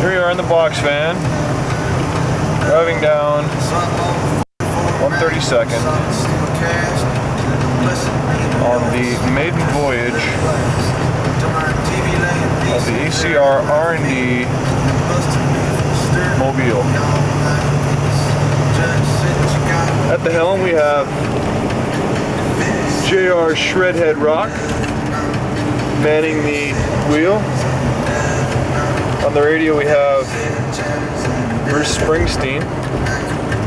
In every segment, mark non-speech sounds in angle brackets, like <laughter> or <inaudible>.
Here we are in the box van, driving down 132nd on the maiden voyage of the ACR R&D Mobile. At the helm we have JR Shredhead Rock manning the wheel. On the radio we have Bruce Springsteen.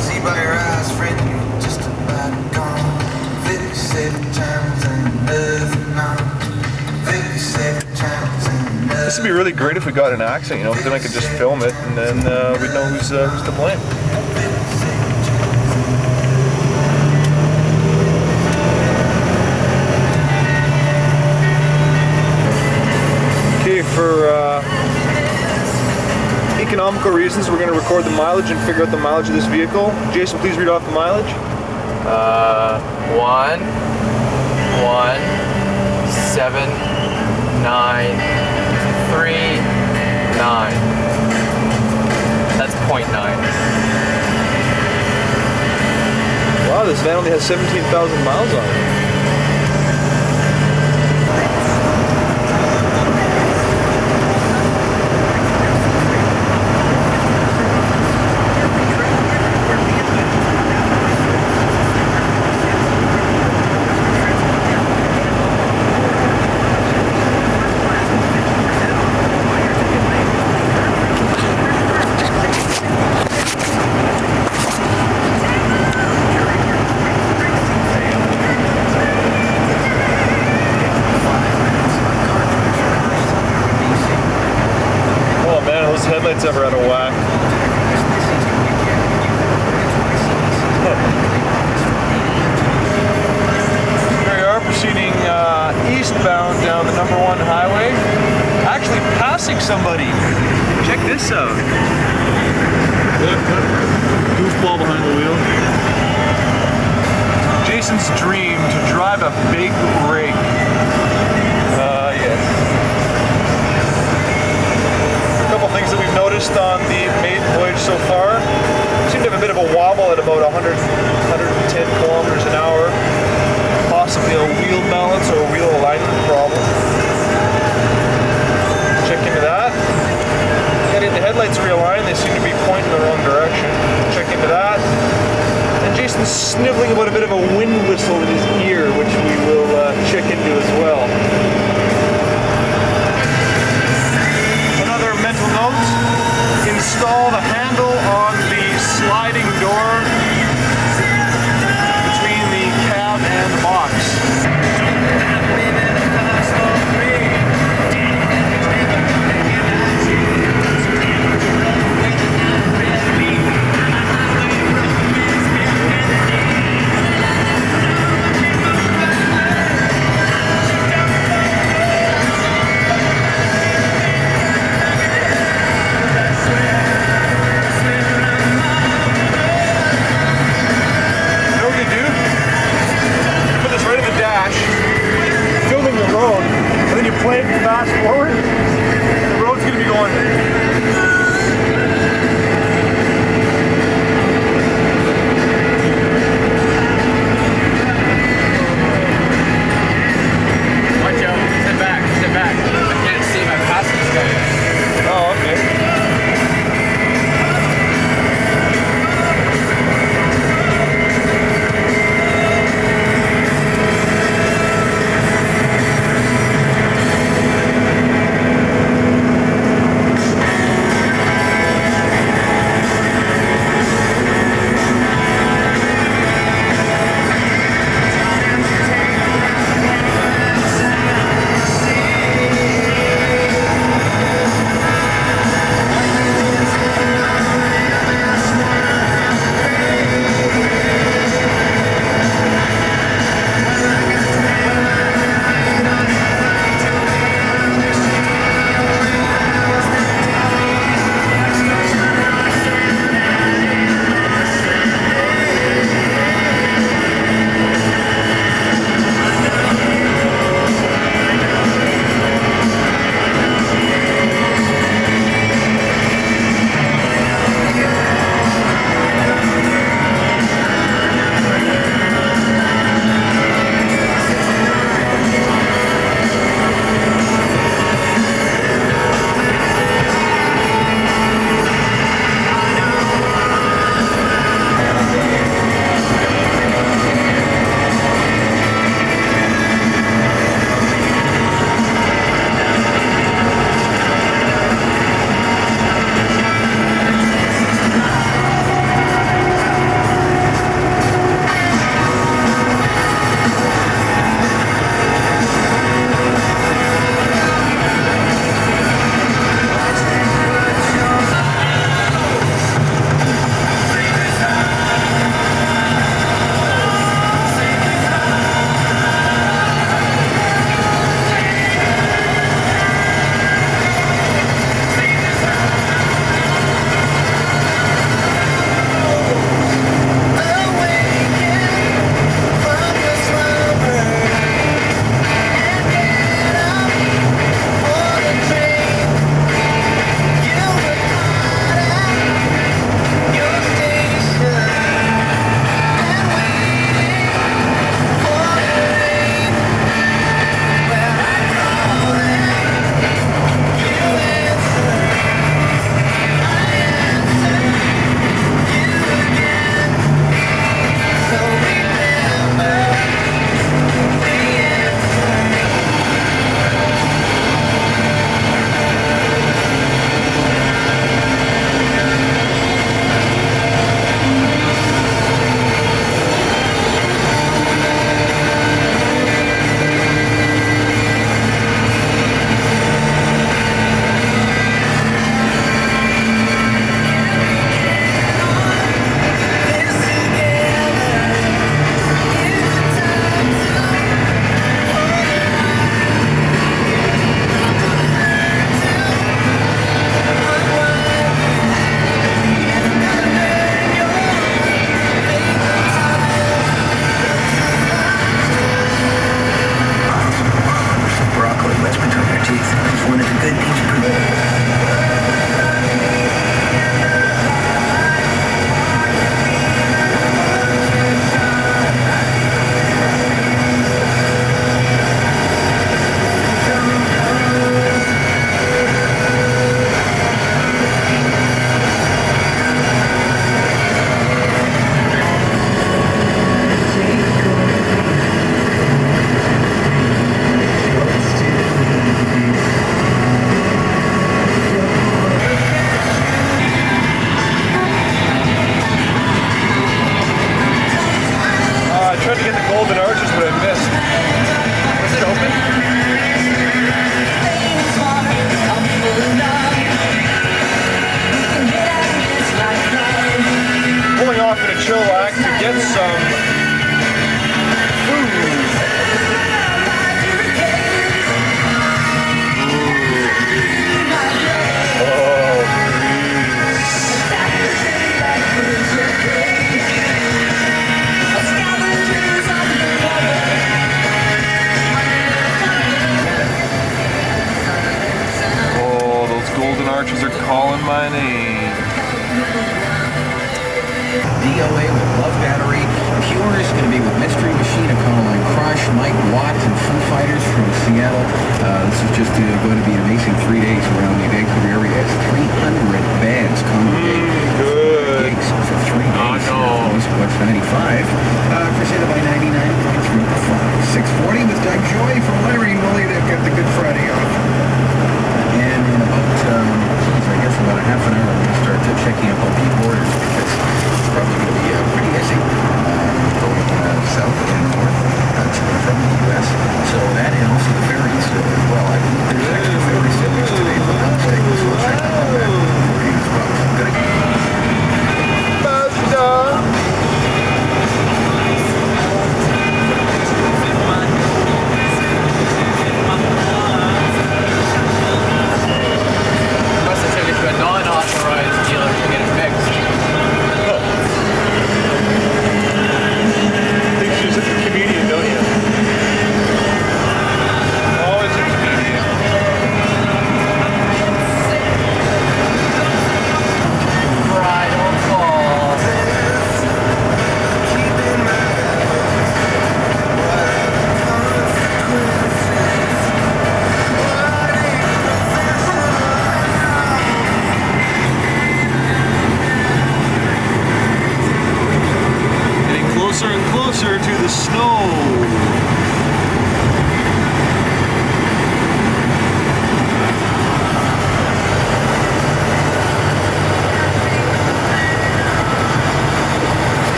See by your eyes, friend, you just about gone. 57 times and nothing on. 57 times and nothing. This would be really great if we got an accent, you know, 'cause then I could just film it and then uh, we'd know who's, uh, who's to blame. Economical reasons, we're going to record the mileage and figure out the mileage of this vehicle. Jason, please read off the mileage. Uh, one, one, seven, nine, three, nine. That's point nine. Wow, this van only has 17,000 miles on it.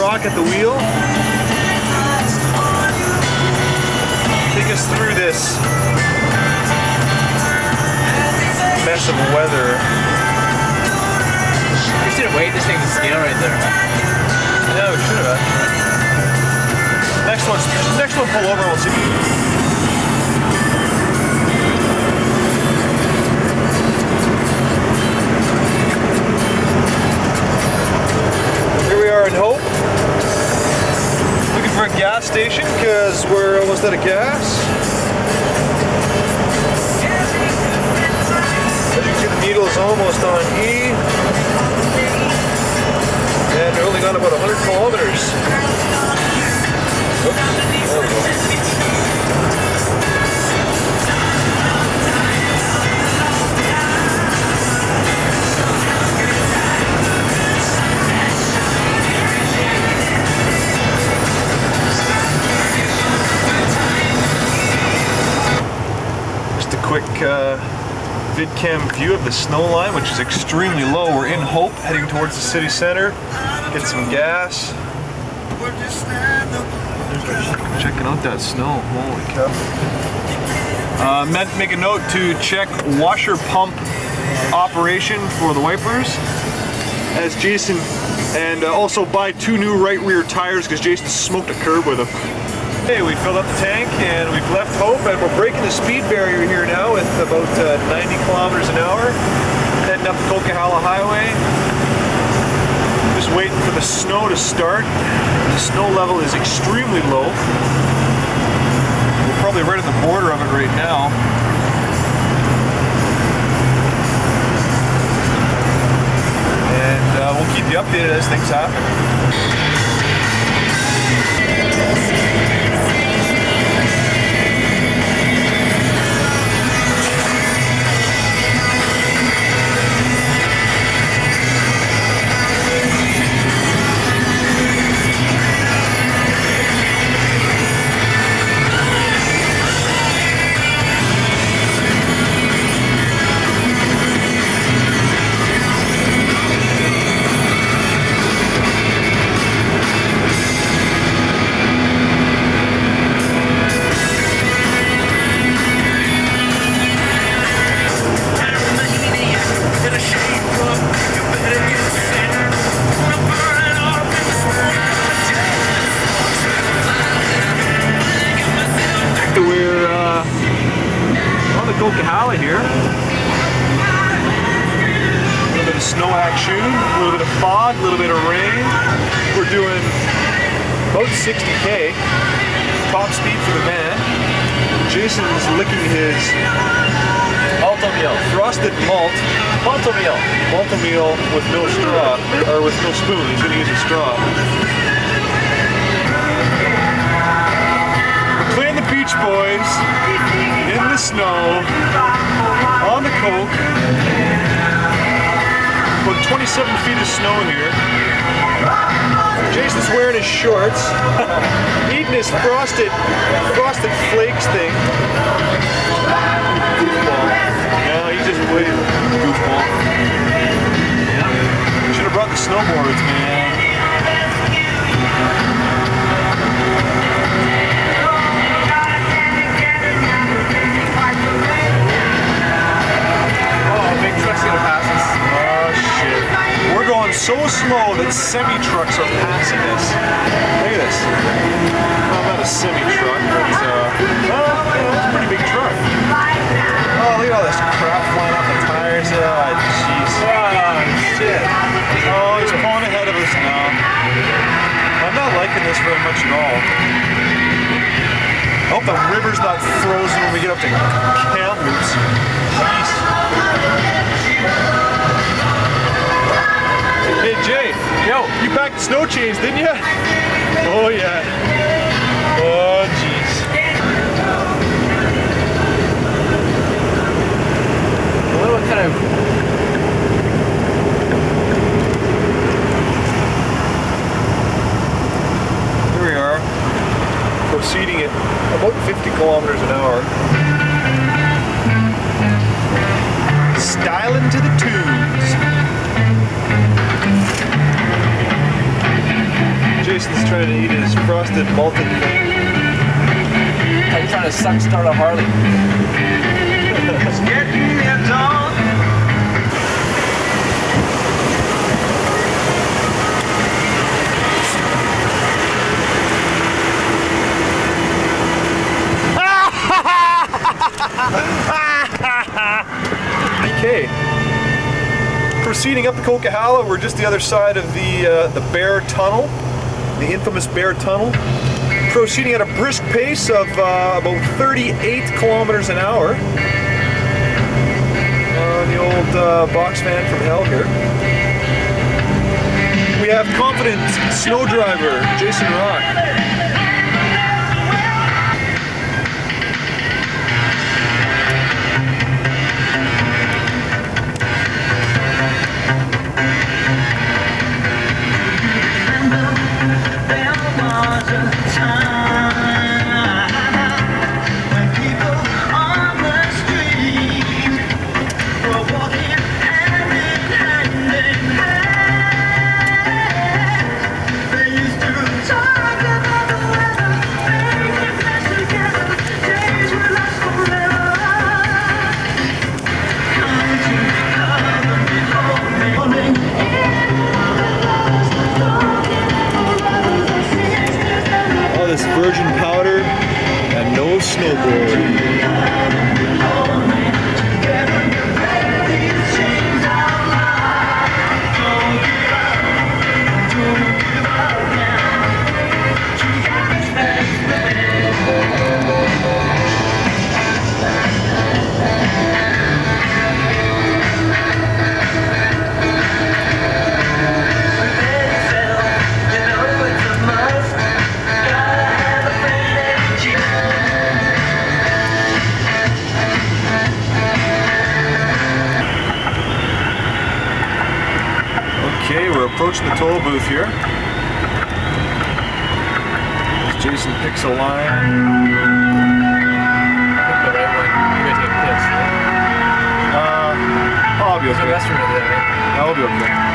Rock, at the wheel. Take us through this mess of weather. We should have waited this thing to scale right there. Yeah, we should have. Next one, next one, pull over. We'll see. Out of gas. The needle is almost on E. And we're only gone about 100 kilometers. Oops, uh, VidCam view of the snow line, which is extremely low. We're in Hope, heading towards the city center. Get some gas. Checking out that snow. Holy cow. Uh, meant to make a note to check washer pump operation for the wipers. As Jason, and uh, also buy two new right rear tires because Jason smoked a curb with them. Hey, we filled up the tank and we've left Hope and we're breaking the speed barrier here now with about uh, 90 kilometers an hour. Heading up the Coquihalla Highway. Just waiting for the snow to start. The snow level is extremely low. We're probably right at the border of it right now. And uh, we'll keep you updated as things happen. Very much at all. I hope the river's not frozen when we get up to Kamloops. Jeez. Hey Jay, yo, you packed snow chains, didn't you? Oh yeah. Oh jeez. A little kind of Here we are, proceeding at about 50 kilometers an hour. Styling to the tunes. Jason's trying to eat his frosted malted thing. I'm trying to suck start a Harley. <laughs> Okay. Proceeding up the Coquihalla, we're just the other side of the uh, the Bear Tunnel, the infamous Bear Tunnel. Proceeding at a brisk pace of uh, about 38 kilometers an hour. The old uh, box van from hell here. We have confident snow driver Jason Rock. All toll booth here. As Jason picks a line. Pick the right one. You guys get pissed. Uh, I'll be There's a okay. restaurant over there, right? I'll be okay.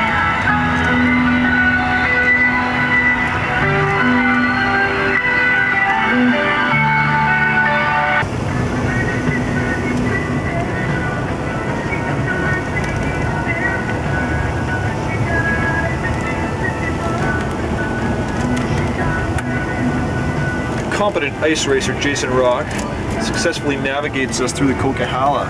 Competent ice racer Jason Rock successfully navigates us through the Coquihalla.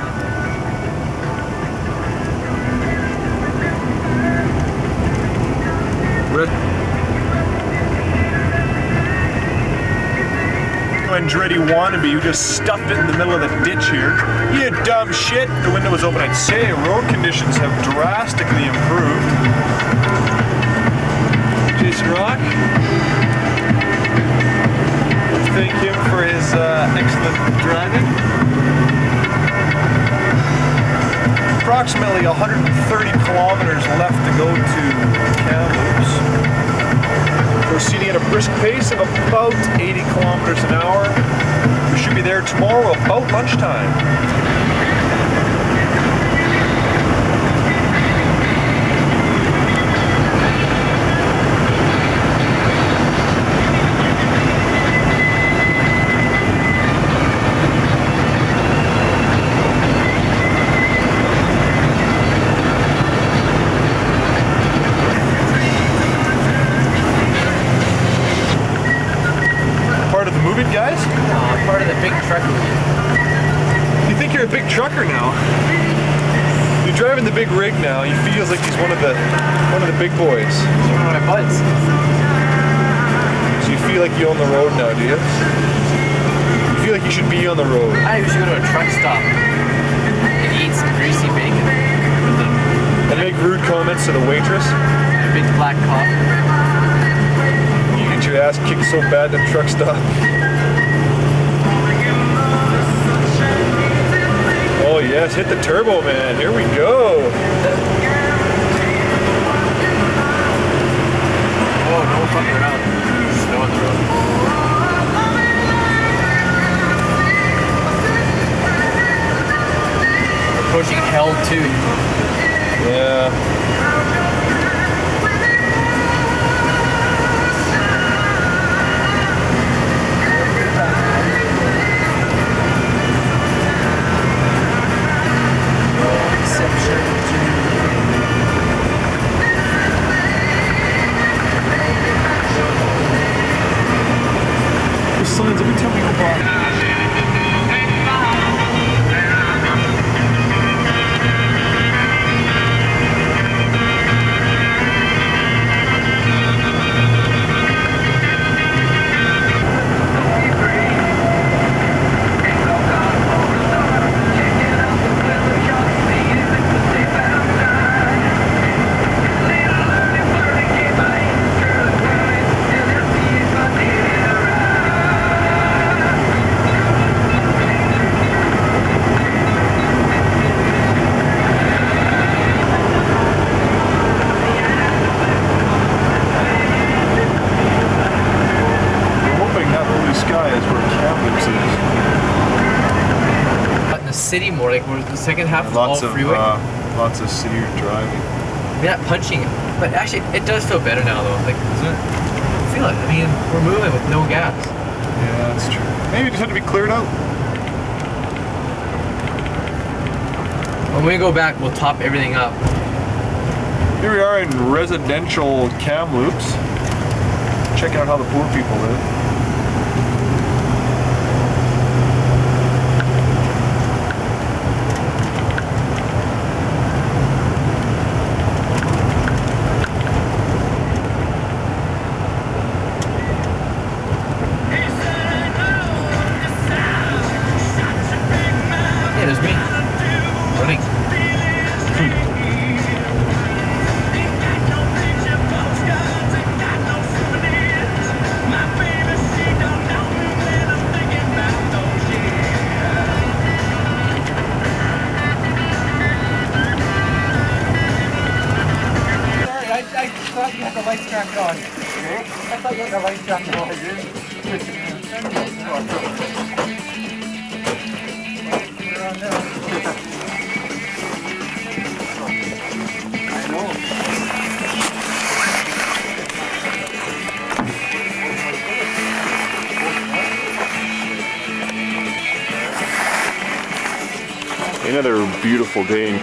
Andretti wannabe who just stuffed it in the middle of the ditch here. You dumb shit! The window was open. I'd say road conditions have drastically improved. Jason Rock. Thank him for his uh, excellent driving. Approximately 130 kilometers left to go to Kamloops. Proceeding at a brisk pace of about 80 kilometers an hour. We should be there tomorrow about lunchtime. Part of the movement, guys? Uh, part of the big truck. You think you're a big trucker now? You're driving the big rig now. He feels like he's one of the one of the big boys. One of my buds. So you feel like you own the road now, do you? You feel like you should be on the road. I think we should go to a truck stop and eat some greasy bacon And make rude comments to the waitress. a big black coffee. You get your ass kicked so bad at the truck stop. Oh yes, hit the turbo man. Here we go. Oh, no fucking around. Snow on the road. Approaching hell too. Yeah. Every time we go by. We're more, like where the second half Lots all of freeway. uh, lots of city driving. Not punching it. But actually, it does feel better now though. Like, doesn't it? I feel it. I mean, we're moving with no gas. Yeah, that's true. Maybe it just had to be cleared out. When we go back, we'll top everything up. Here we are in residential Kamloops, checking out how the poor people live.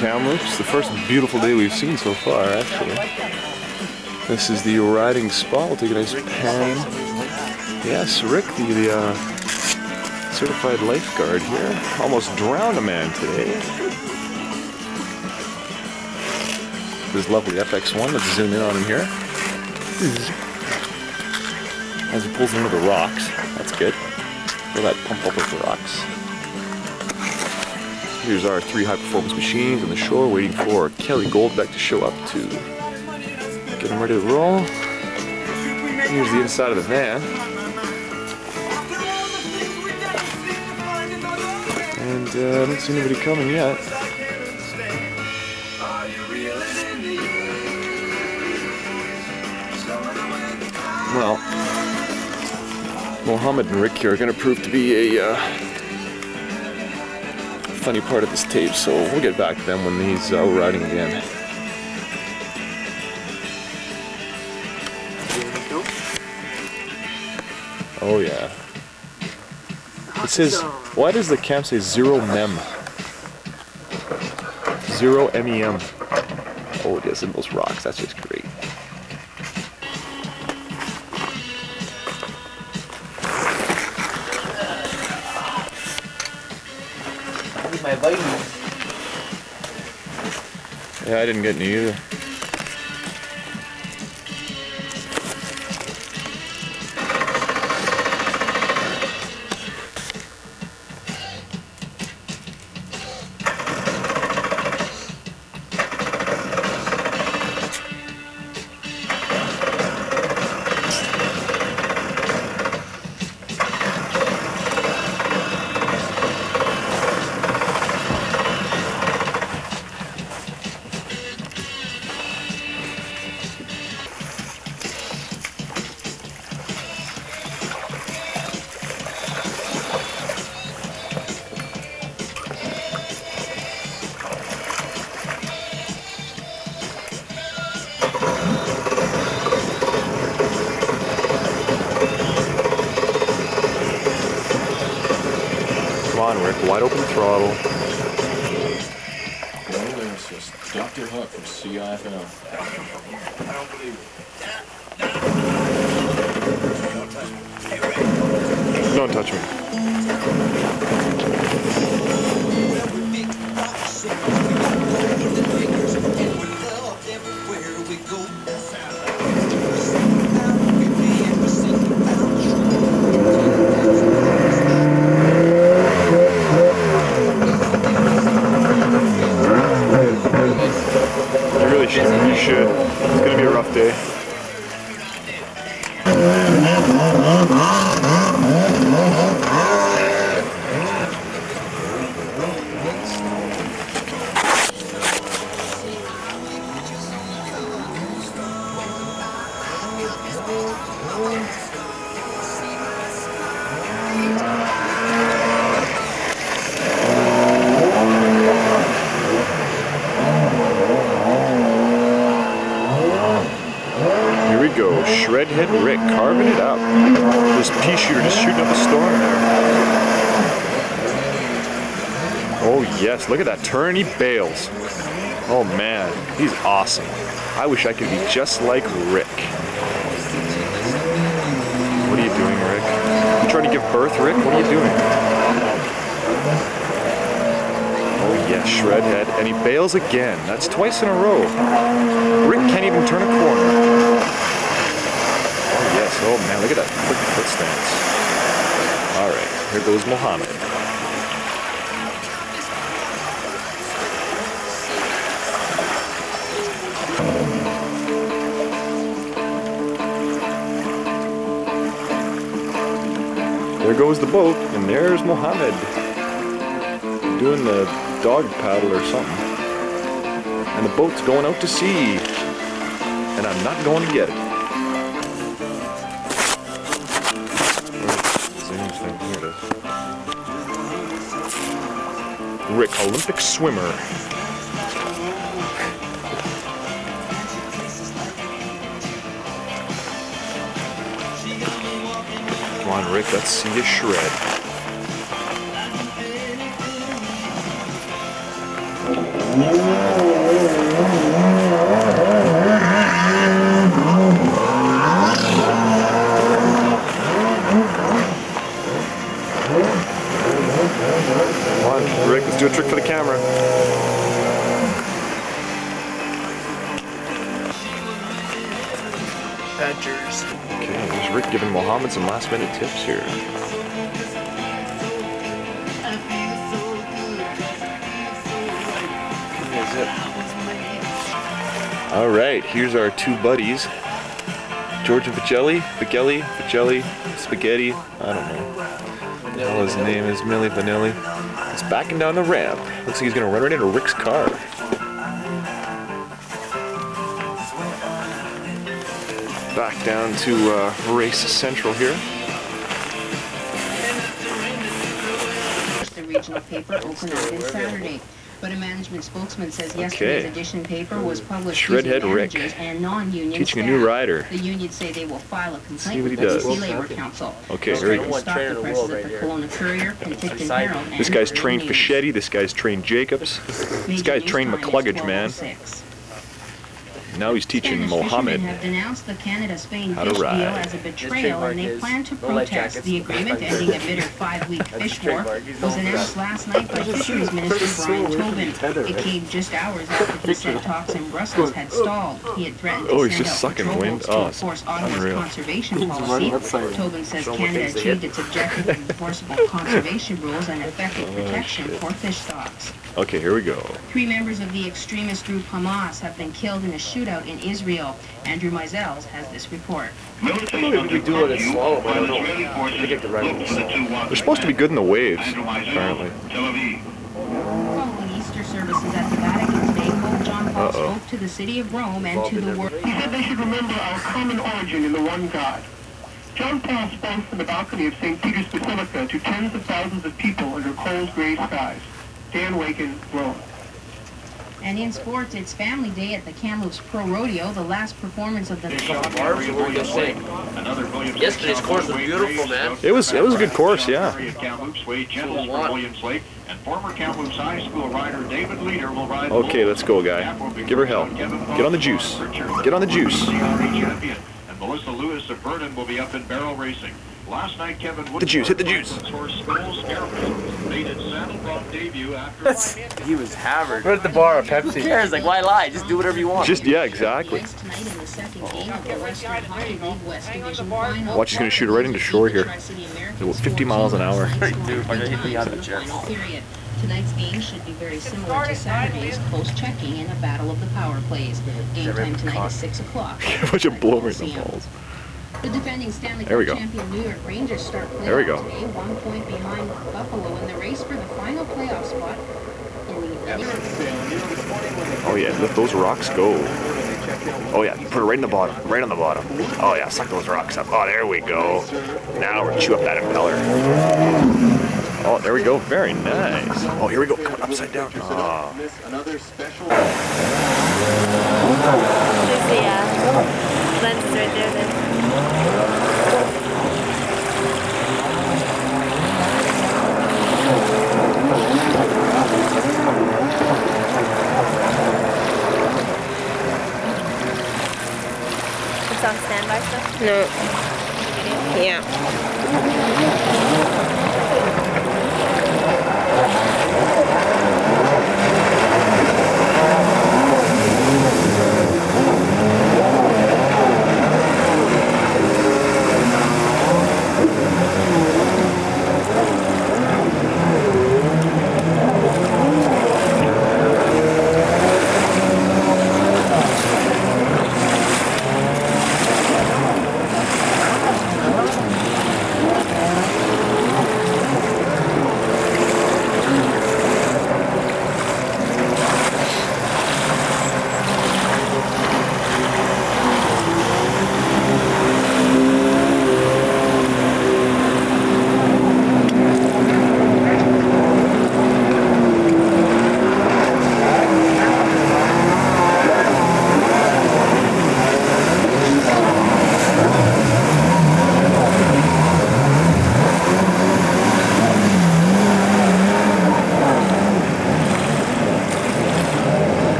Kamloops. The first beautiful day we've seen so far, actually. This is the riding spot. We'll take a nice pan. Yes, Rick, the, the uh, certified lifeguard here. Almost drowned a man today. This lovely FX1. Let's zoom in on him here. As he pulls into the rocks. That's good. Feel that pump up with the rocks. Here's our three high performance machines on the shore waiting for Kelly Goldbeck to show up to get them ready to roll. Here's the inside of the van. And uh, I don't see anybody coming yet. Well, Mohammed and Rick here are going to prove to be a uh, funny part of this tape, so we'll get back to them when he's uh, out riding again. Oh yeah. It says, why does the camp say zero mem? Zero mem. Oh, it is in those rocks. That's just great. I didn't get any either. It's gonna be a rough day. That turn. He bails. Oh man, he's awesome. I wish I could be just like Rick. What are you doing, Rick? You trying to give birth, Rick? What are you doing? Oh yes, Shredhead, and he bails again. That's twice in a row. Rick can't even turn a corner. Oh yes, oh man, look at that quick foot stance. Alright, here goes Mohammed. Goes the boat, and there's Mohammed. Doing the dog paddle or something. And the boat's going out to sea. And I'm not going to get it. Rick, Olympic swimmer. Let's see you shred. Here's our two buddies. George and Vigelli, Vigelli, Spaghetti, I don't know. Oh, his name is Milli Vanilli. He's backing down the ramp. Looks like he's gonna run right into Rick's car. Back down to uh, Race Central here. The regional paper opened on Saturday. But a management spokesman says yesterday's Okay. edition paper was published Shredhead using Rick. managers and non-union Teaching a new rider. The unions say they will file a See complaint what he with the does. BC Labor Council. Okay, The here we strike go. stop the presses at the Kelowna Courier, Penticton Herald, This guy's trained news. Fischetti, this guy's trained Jacobs. This guy's trained McCluggage, man. 12:06. Now he's teaching Spanish Mohammed. fishermen have denounced the Canada-Spain how to fish deal ride. as a betrayal, and they plan to protest the agreement ending a bitter five-week fish war. Was announced last night by Fisheries Minister Brian Tobin. It came just hours after <laughs> consent talks in Brussels had stalled. He had threatened Oh, to he's send just out sucking wind. boats Oh, to it's enforce Ottawa's conservation policy. Tobin says Canada achieved its objective of enforceable <laughs> conservation rules and effective Oh, protection for fish stocks. Okay, here we go. Three members of the extremist group Hamas have been killed in a shootout in Israel. Andrew Mizels has this report. Maybe we do it in slow, but I don't know. I think I could ride it. They're supposed to be good in the waves, apparently. Following Easter services at the Vatican today, Pope John Paul Uh-oh. spoke to the city of Rome and to the world. He said they should remember our common origin in the one God. John Paul spoke from the balcony of St. Peter's Basilica to tens of thousands of people under cold gray skies. Dan Waken, Rome. And in sports, it's Family Day at the Kamloops Pro Rodeo, the last performance of the. Barbs, what were you gonna say? Yesterday's course was beautiful, man. It was it was a good course, yeah. Kamloops, Wade Gentles What? from Williams Lake, and former Kamloops High School rider David Leader will ride. Okay, let's go, guy. Give her hell. Get on the juice. Get on the juice. champion. And Melissa Lewis of Vernon will be up in barrel racing. Last night, Kevin The juice, hit the juice. Horse Skull Scarecrow made its saddle bump debut after. He was hammered. Put at the bar, a Who Pepsi. cares? Like, why lie? Just do whatever you want. Just yeah, exactly. Ice tonight in the second game of the Western Hockey League West Division Final. Watch, he's gonna shoot right into shore here. About 50 miles an hour. <laughs> Dude, fucking hit me on the chair. Tonight's game should be very similar to Saturday's close checking and a battle of the power plays. Game time tonight is 6 o'clock. A <laughs> bunch of blowers in the Coliseum. balls. The defending Stanley There we Cup go. champion New York Rangers start playoffs There we go. today, one point behind Buffalo in the race for the final playoff spot. In the Oh yeah, let those rocks go. Oh yeah, put it right in the bottom, right on the bottom. Oh yeah, suck those rocks up. Oh, there we go. Now we're chew up that impeller. Oh, there we go. Very nice. Oh, here we go. Come on, upside down. Oh. Another special. Yeah. Lens is right there then. It's on standby stuff? No. Yeah.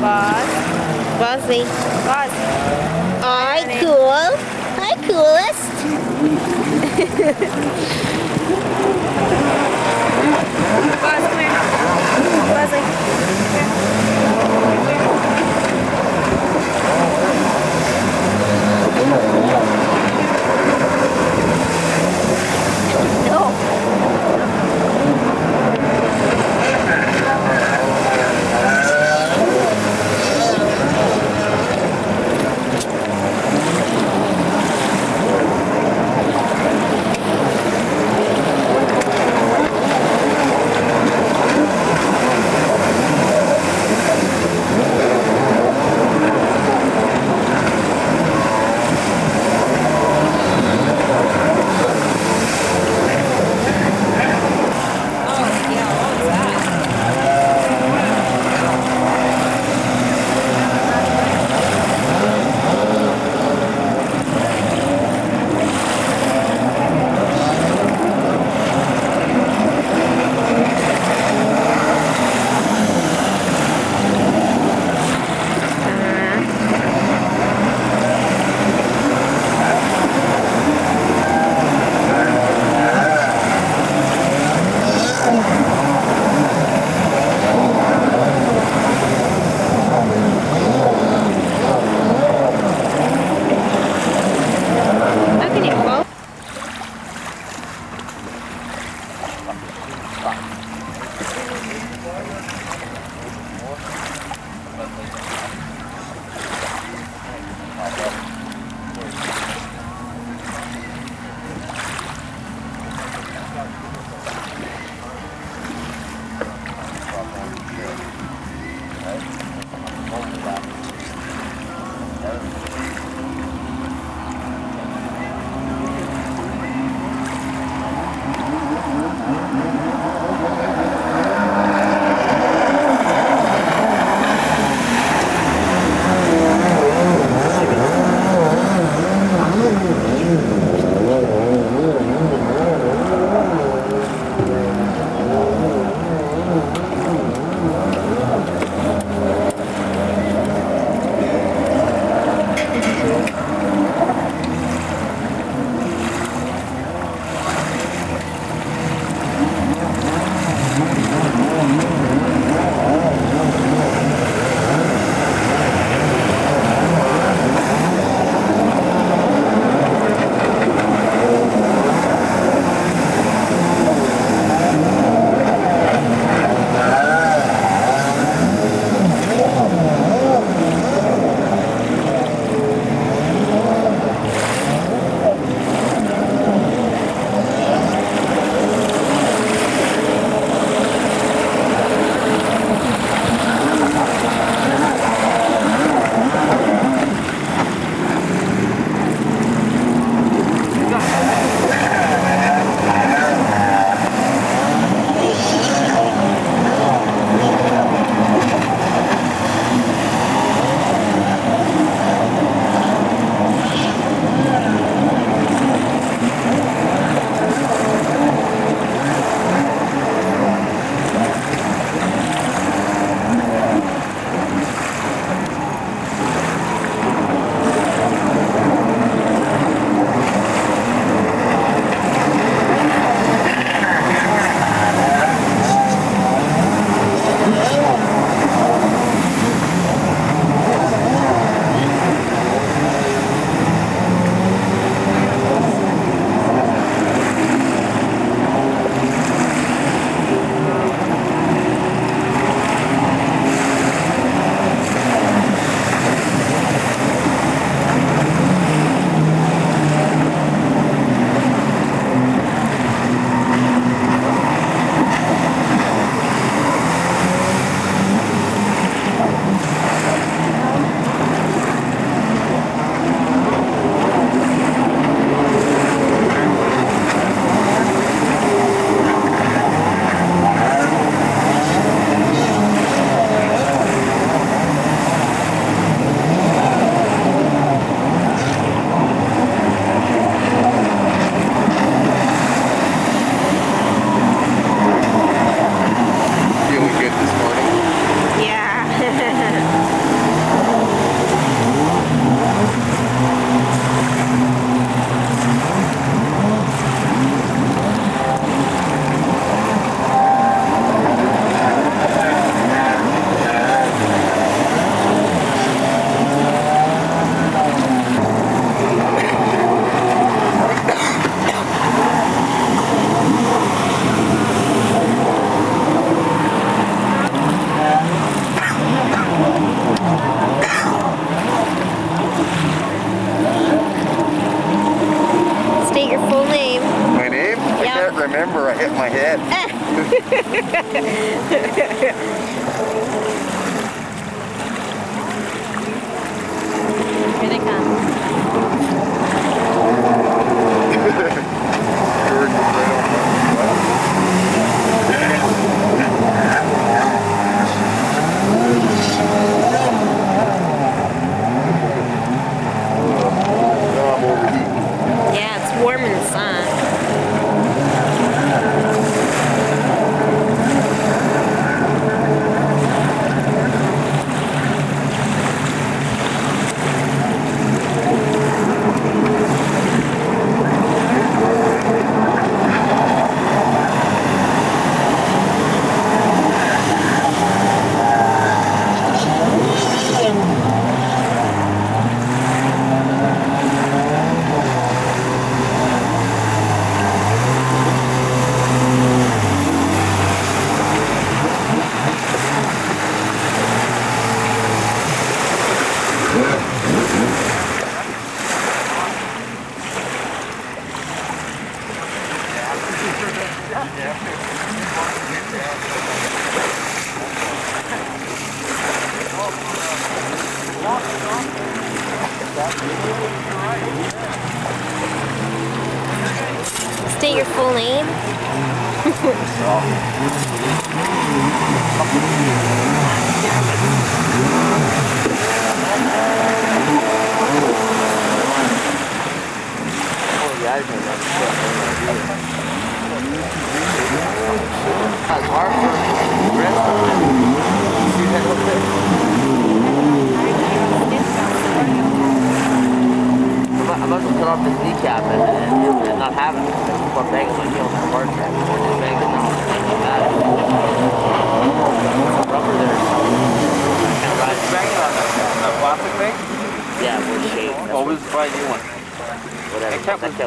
Bora. vazem Bora.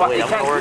wait, I'm going to.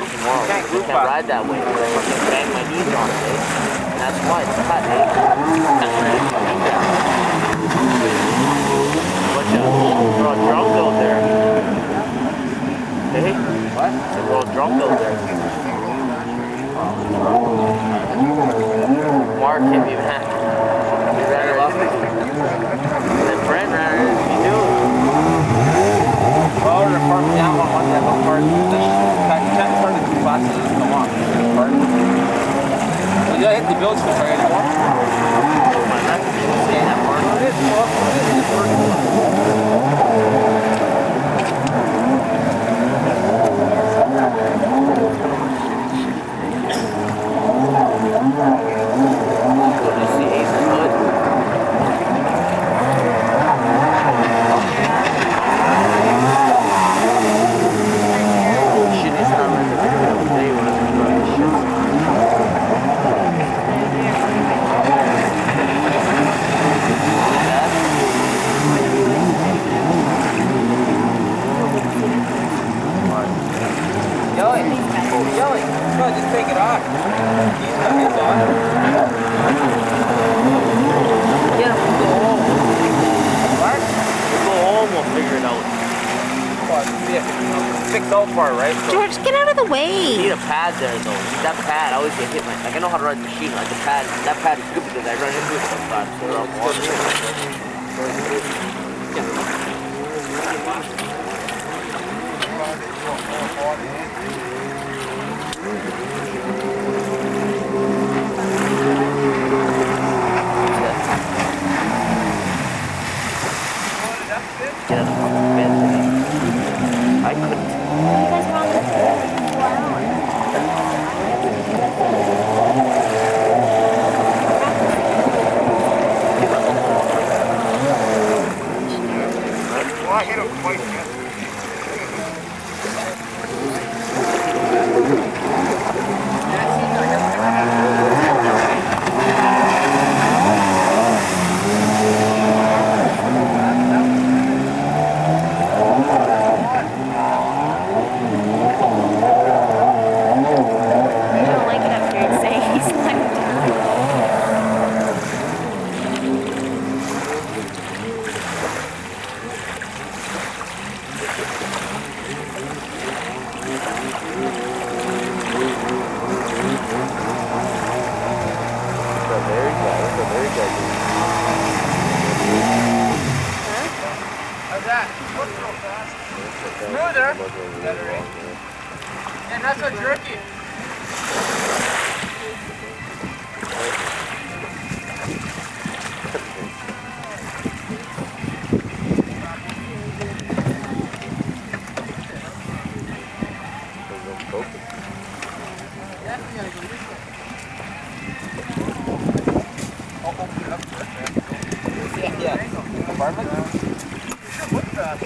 Uh, sure fast.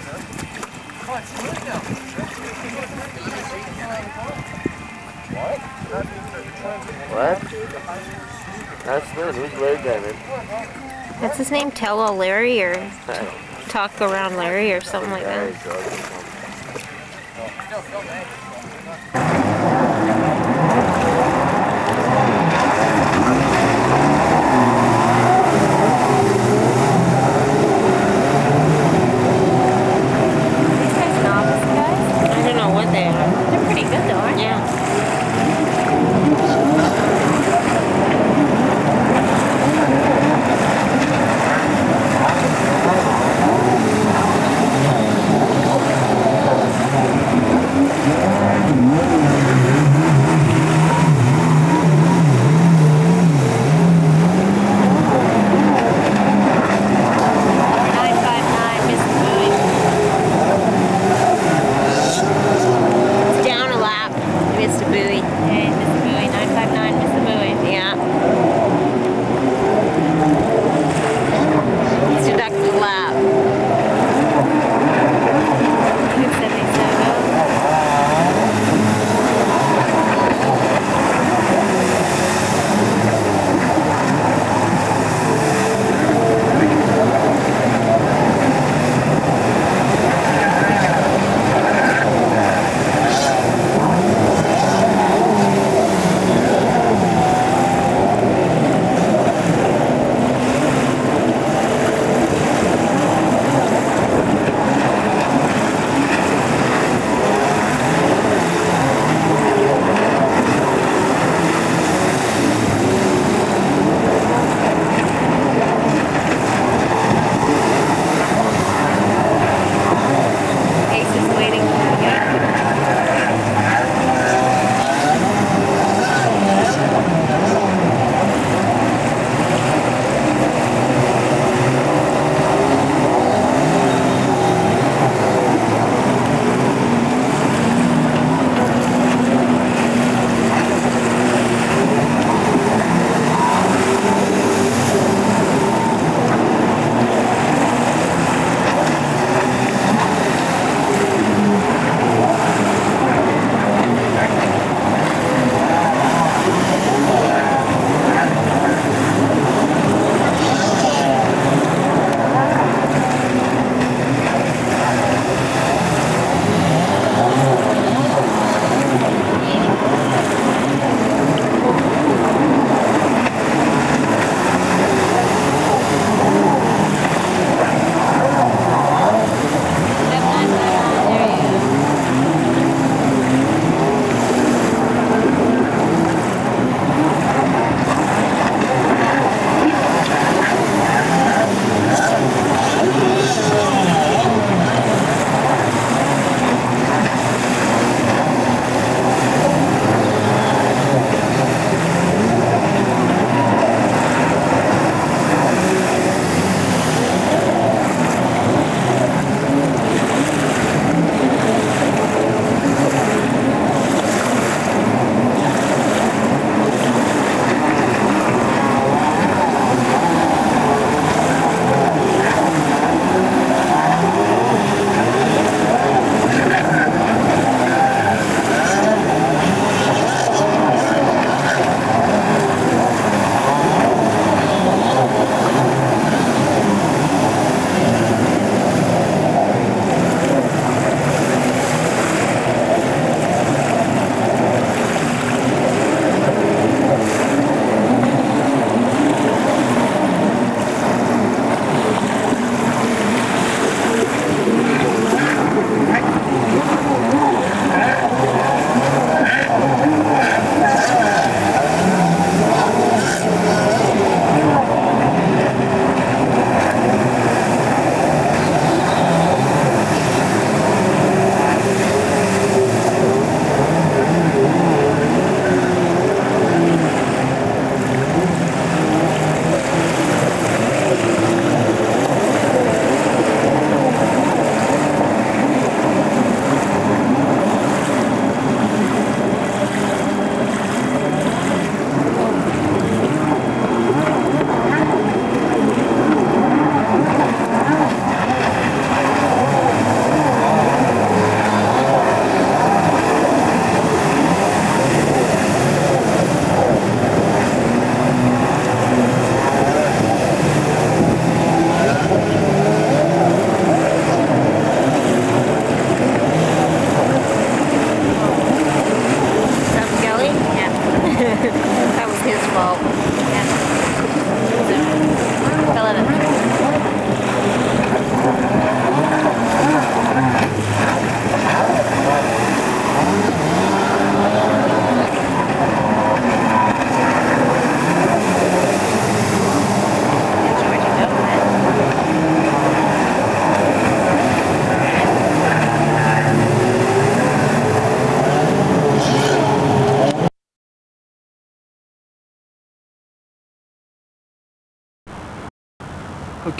Oh, it's smooth now. What? What? That's good. Who's Larry guy. That's his name, Tell Larry or Talk Around Larry or something like that.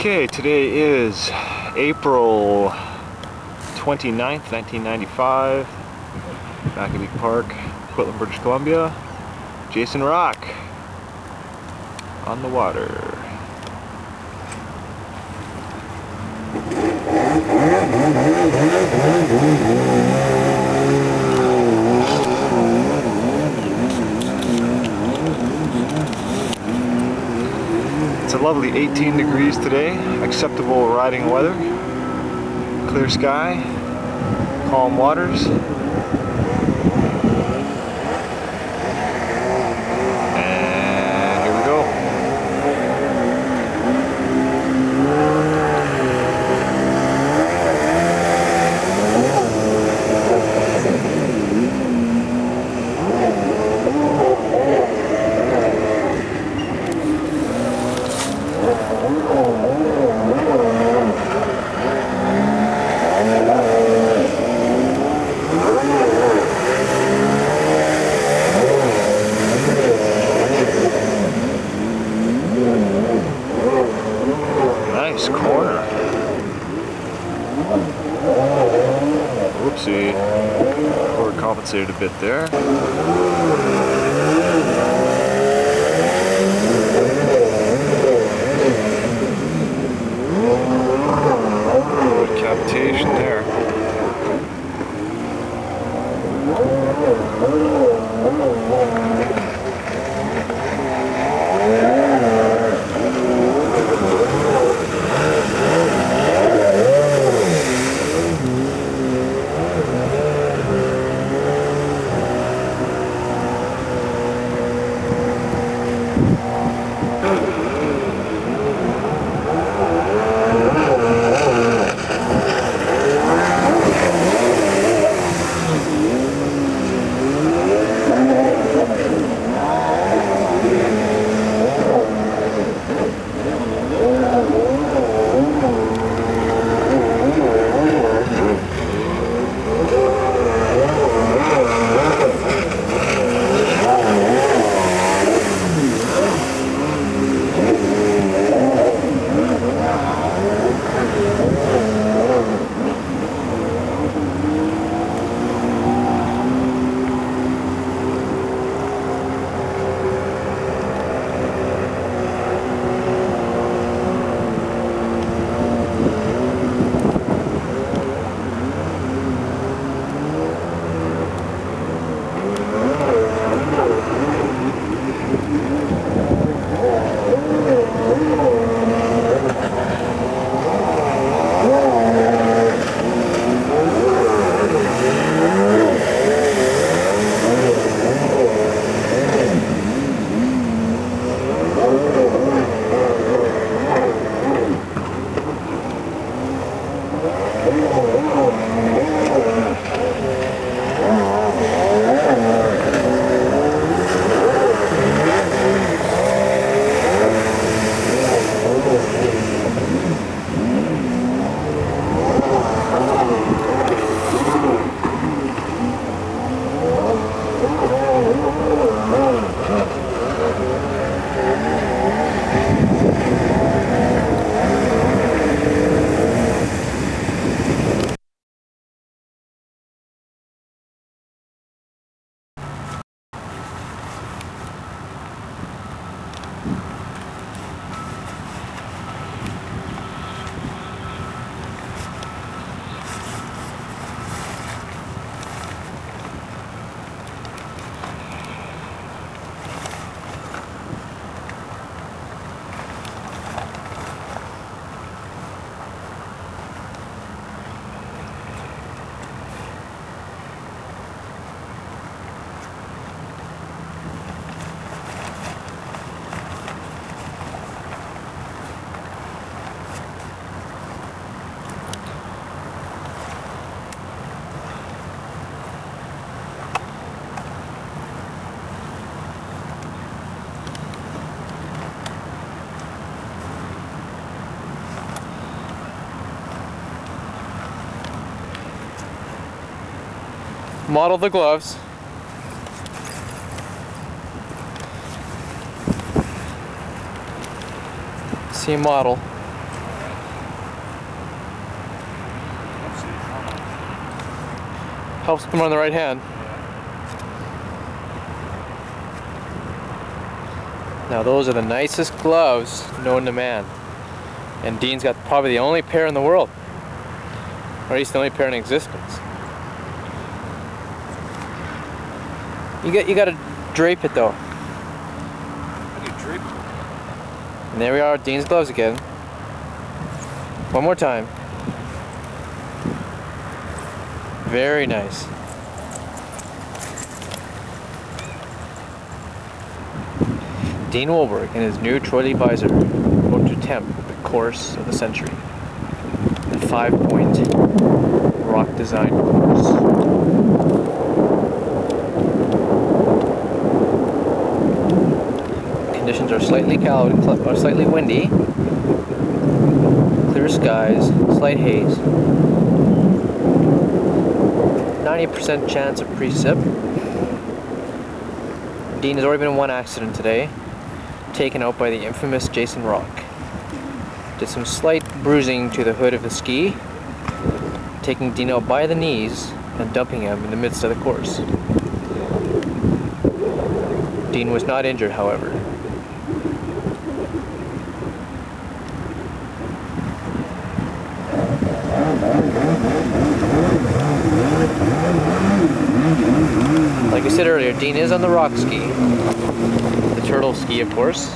Okay, today is April 29th, 1995. Mackabee Park, Coquitlam, British Columbia. Jason Rock on the water. It's a lovely 18 degrees today, acceptable riding weather, clear sky, calm waters. model the gloves. See model. Helps put them on the right hand. Now those are the nicest gloves known to man. And Dean's got probably the only pair in the world. Or at least the only pair in existence. You got you gotta drape it though. And there we are, Dean's gloves again. One more time. Very nice. Dean Wolberg in his new Troy Lee visor about to attempt the course of the century. The five-point rock design course. Conditions are slightly cloud, cl or slightly windy. Clear skies, slight haze. 90% chance of precip. Dean has already been in one accident today, taken out by the infamous Jason Rock. Did some slight bruising to the hood of the ski, taking Dean out by the knees and dumping him in the midst of the course. Dean was not injured, however. Like I said earlier, Dean is on the rock ski. The turtle ski, of course.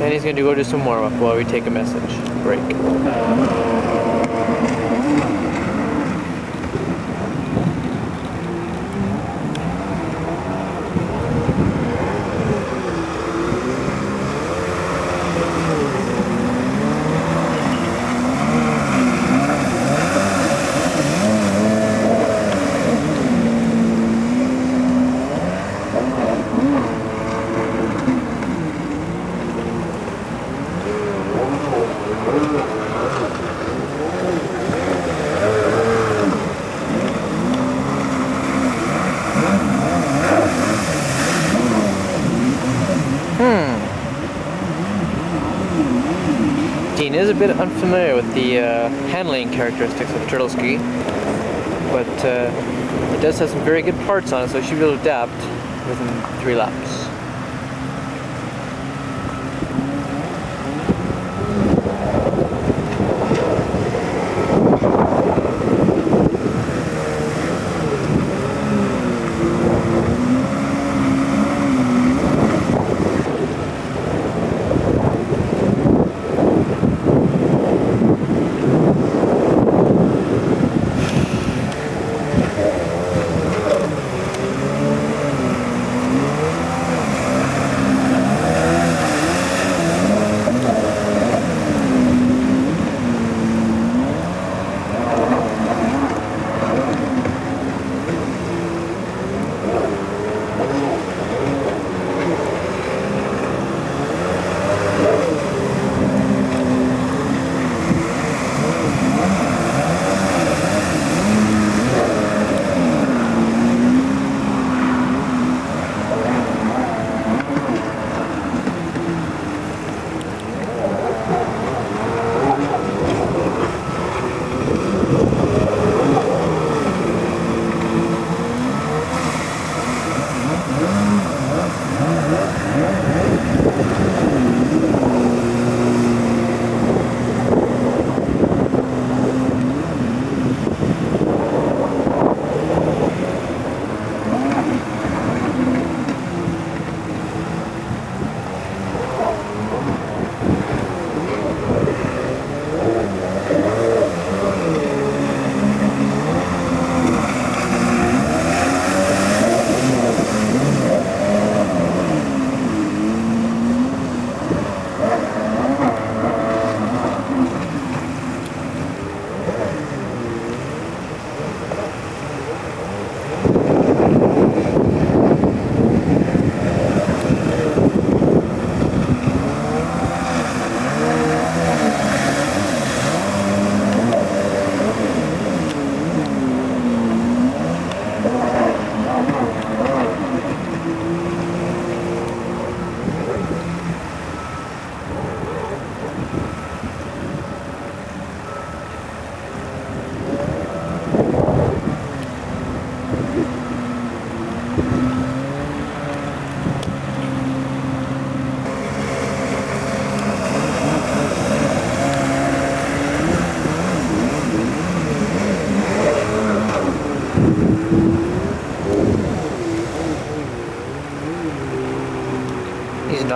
And he's going to go do some warm up while we take a message break. Bit unfamiliar with the uh, handling characteristics of turtle ski, but uh, it does have some very good parts on it, so it should be able to adapt within three laps.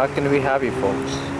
Not going to be happy, folks.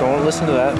No, don't listen to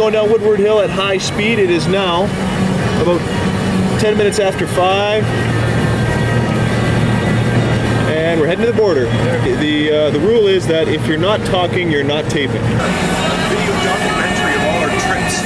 going down Woodward Hill at high speed. It is now about 10 minutes after 5. And we're heading to the border. The, uh, the rule is that if you're not talking, you're not taping. Video documentary of all our trips.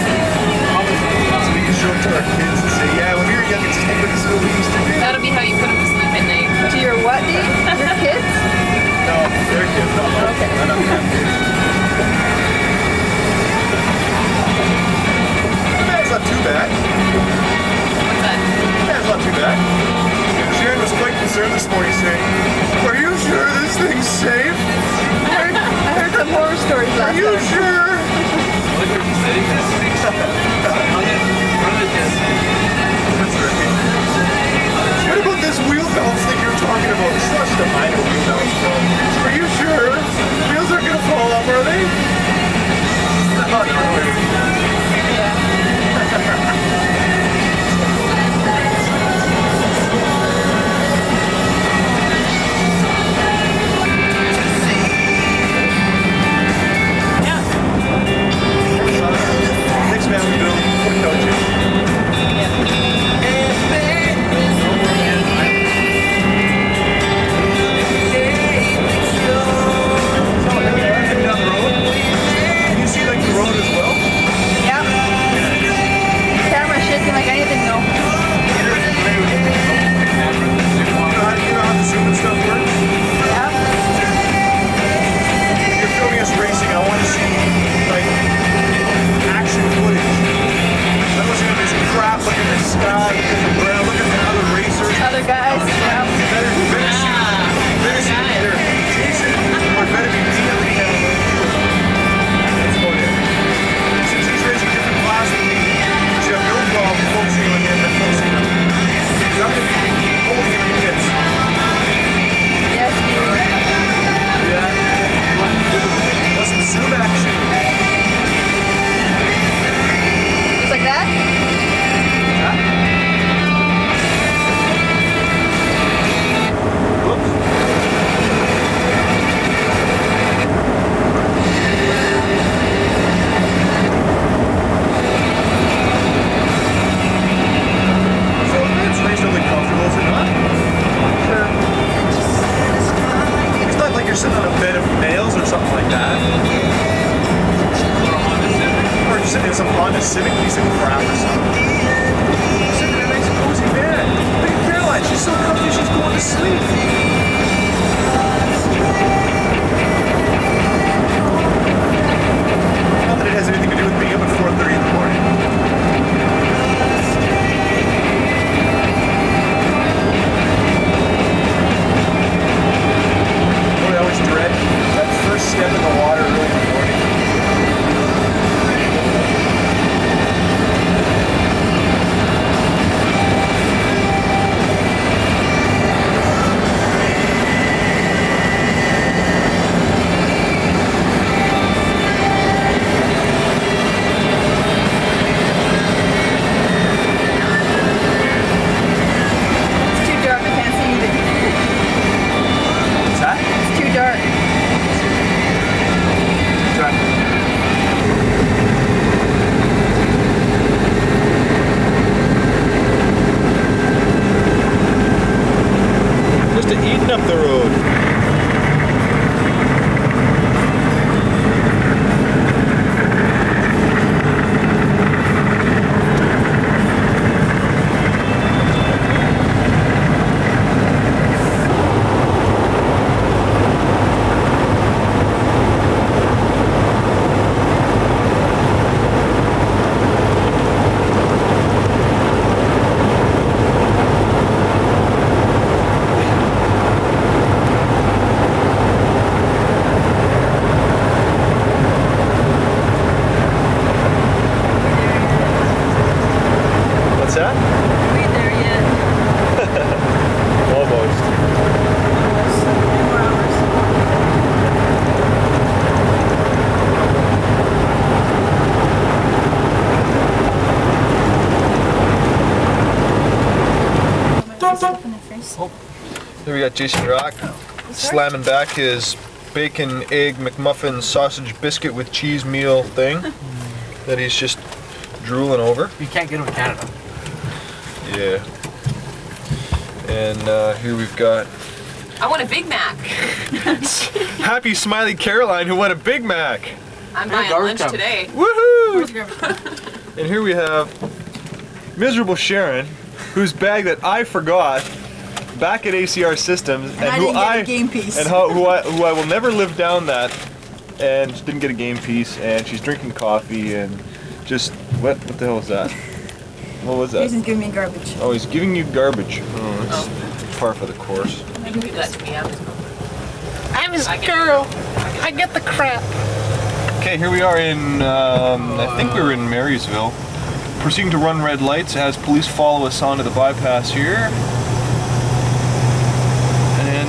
Got Jason Rock slamming back his bacon, egg, McMuffin, sausage, biscuit with cheese meal thing <laughs> that he's just drooling over. You can't get them in Canada. Yeah. And uh, here we've got I want a Big Mac. <laughs> Happy Smiley Caroline who won a Big Mac. I'm Hey, buying lunch dump. today. Woohoo! <laughs> And here we have miserable Sharon, whose bag that I forgot back at ACR Systems, and, I who didn't get a I game piece. and how, who I who I will never live down that, and just didn't get a game piece, and she's drinking coffee and just what what the hell was that? What was that? Jason's giving me garbage. Oh, he's giving you garbage. Oh, that's par for the course. You can that to me. I'm his mom. I'm his girl. I get the crap. Okay, here we are in, um, I think we were in Marysville. Proceeding to run red lights as police follow us onto the bypass here.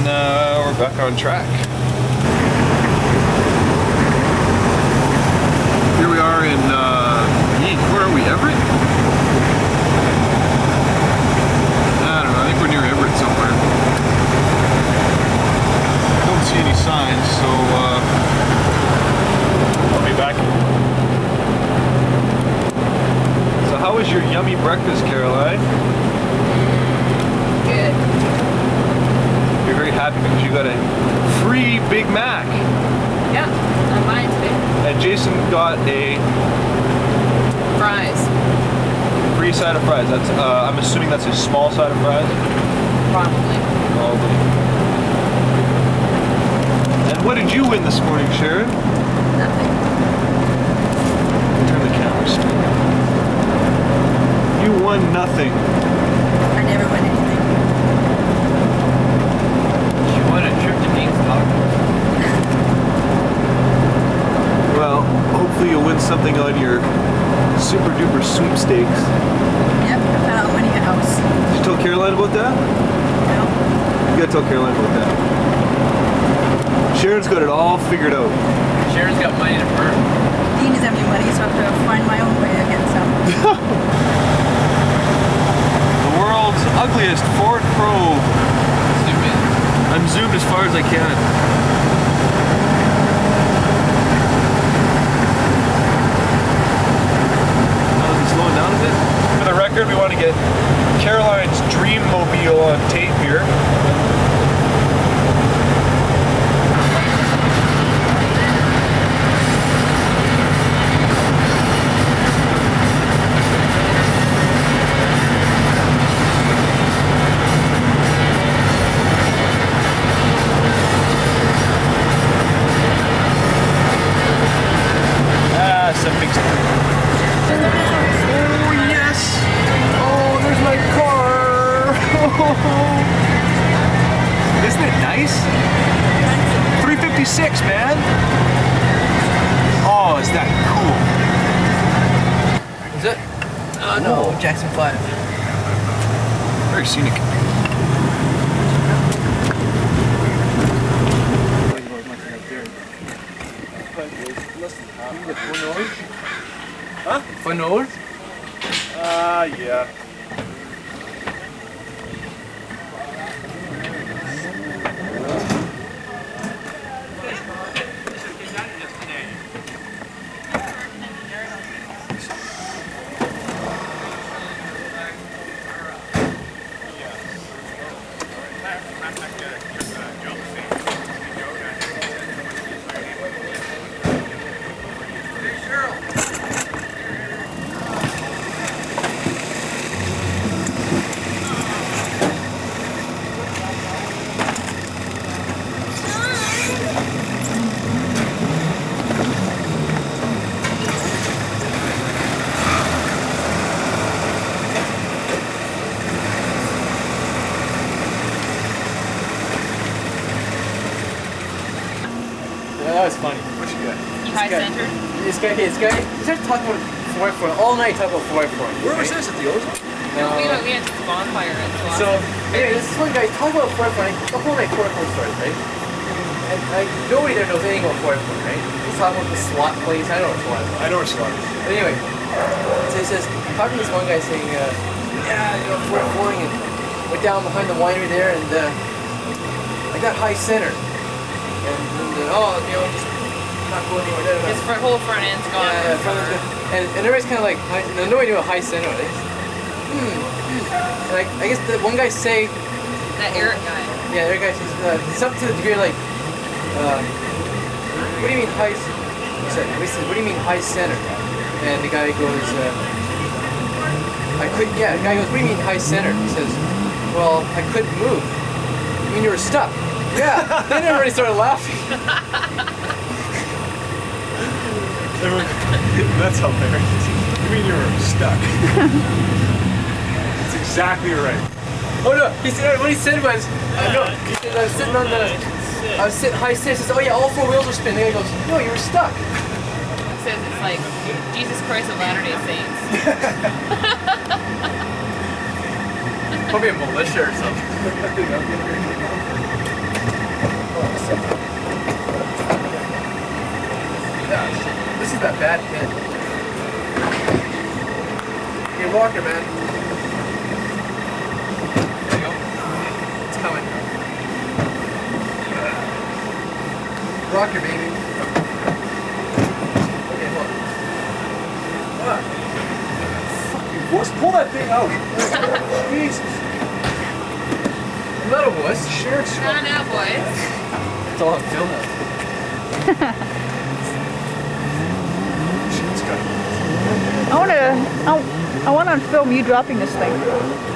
And uh, we're back on track. Here we are in, uh, yeek, where are we, Everett? I don't know, I think we're near Everett somewhere. Don't see any signs, so uh, I'll be back. So how was your yummy breakfast, Caroline? Good. You're very happy because you got a free Big Mac. Yeah, I'm buying today. And Jason got a Fries. free side of fries. That's uh, I'm assuming that's a small side of fries. Probably. Probably. And what did you win this morning, Sharon? Nothing. Turn the camera. You won nothing. I never win anything. She won a trip to Dean's Dog. Well, hopefully you'll win something on your super duper sweepstakes. Yep, I found out winning a house. Did you tell Caroline about that? No. You gotta tell Caroline about that. Sharon's got it all figured out. Sharon's got money to burn. Dean doesn't have any money, so I have to find my own way to get some. The world's ugliest Ford Pro. Zoom in. I'm zoomed as far as I can. Now is it slowing down a bit? For the record, we want to get Caroline's Dream Mobile on tape here. 356, man! Oh, is that cool? Is it? Oh no, Jackson 5. Very scenic. Huh? Fun old? Ah, yeah. Yeah, that was funny. What you got? High center. This guy, this guy, he started talking about 4x4 all night, talking about 4x4. Where was this? At the Ozone? No, we, had, we had this bonfire at the So, anyway, this one guy talking about 4x4, and the whole night 4x4 stories, right? And like, nobody there knows anything about 4x4, right? He's talking about the SWAT place, I don't know what SWAT is. I know where Slaughter is. But anyway, so he says, talking to this one guy saying, uh, yeah, you know, 4 4 and went down behind the winery there and uh, I got high center. And, then, oh, you know, just not going anywhere. da, da, da. His front, whole front end's gone. Yeah, yeah, front end's good. And, and everybody's kind of like, high, no, nobody knew what high center. Hmm. And I, I guess the one guy say, That Eric guy. yeah, Eric guy says, uh, it's up to the degree like, uh, what do you mean high, c-" he said, what do you mean high center? And the guy goes, uh, I couldn't, yeah, the guy goes, what do you mean high center? He says, well, I couldn't move. I mean you were stuck? Yeah. <laughs> then everybody started laughing. That's hilarious. You mean you were stuck? That's exactly right. Oh no, he said, what he said was, uh, no, he said, I was sitting on the, I was sitting high stairs, he says, oh yeah, all four wheels are spinning. The guy goes, no, you were stuck. It says it's like Jesus Christ of Latter-day Saints. <laughs> Probably a militia or something. Yeah. This is that bad pin. Hey, Walker, man. There you go. It's coming. Rocker, baby. Okay, look. Fuck you, boys. Pull that thing out. <laughs> Jesus. I'm not a wuss. Shared No, no, boys. It's all on film now. I want to. I, I want on film you dropping this thing.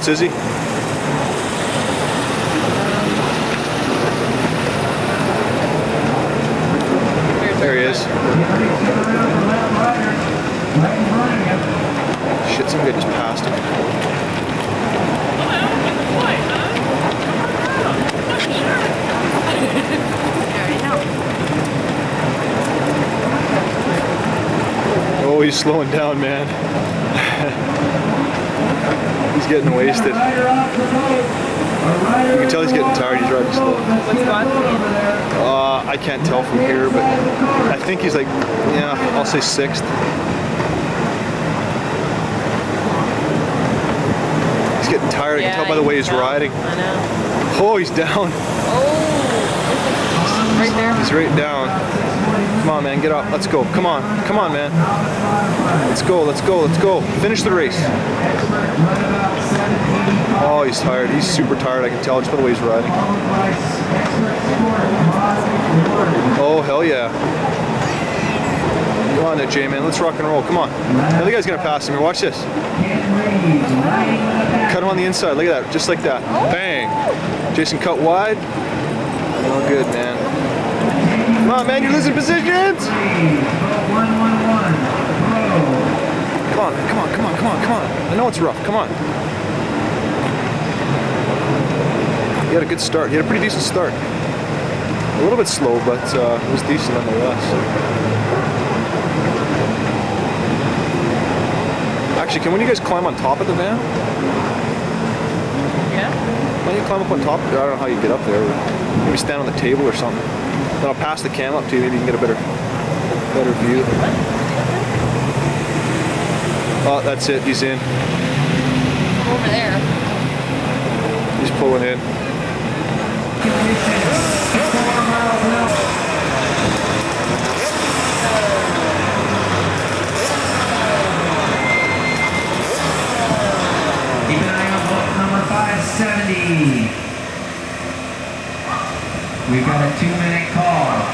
Whereabouts is he? There he is. Shit, some guy just passed him. Oh, he's slowing down, man. he's getting wasted. You can tell he's getting tired. He's riding slow. Uh, I can't tell from here, but I think he's like, yeah, I'll say sixth. He's getting tired. I can tell by the way he's riding. I know. Oh, he's down. Oh, Right there. He's right down. Come on, man, get up. Let's go. Come on. Come on, man. Let's go, let's go, let's go. Finish the race. Oh, he's tired. He's super tired. I can tell just by the way he's riding. Oh, hell yeah. Come on there, J-Man. Let's rock and roll. Come on. The other guy's going to pass him here. Watch this. Cut him on the inside. Look at that. Just like that. Bang. Jason cut wide. Oh, good, man. Come on, man. You're losing positions. Come on, come on, come on, come on, come on. I know it's rough. Come on. He had a good start. He had a pretty decent start. A little bit slow, but uh, it was decent nonetheless. Actually, can one of you guys climb on top of the van? Yeah. Why don't you climb up on top? I don't know how you get up there. Maybe stand on the table or something. Then I'll pass the cam up to you. Maybe you can get a better, better view. Oh, that's it. He's in. Over there. He's pulling in. We've got a two-minute call.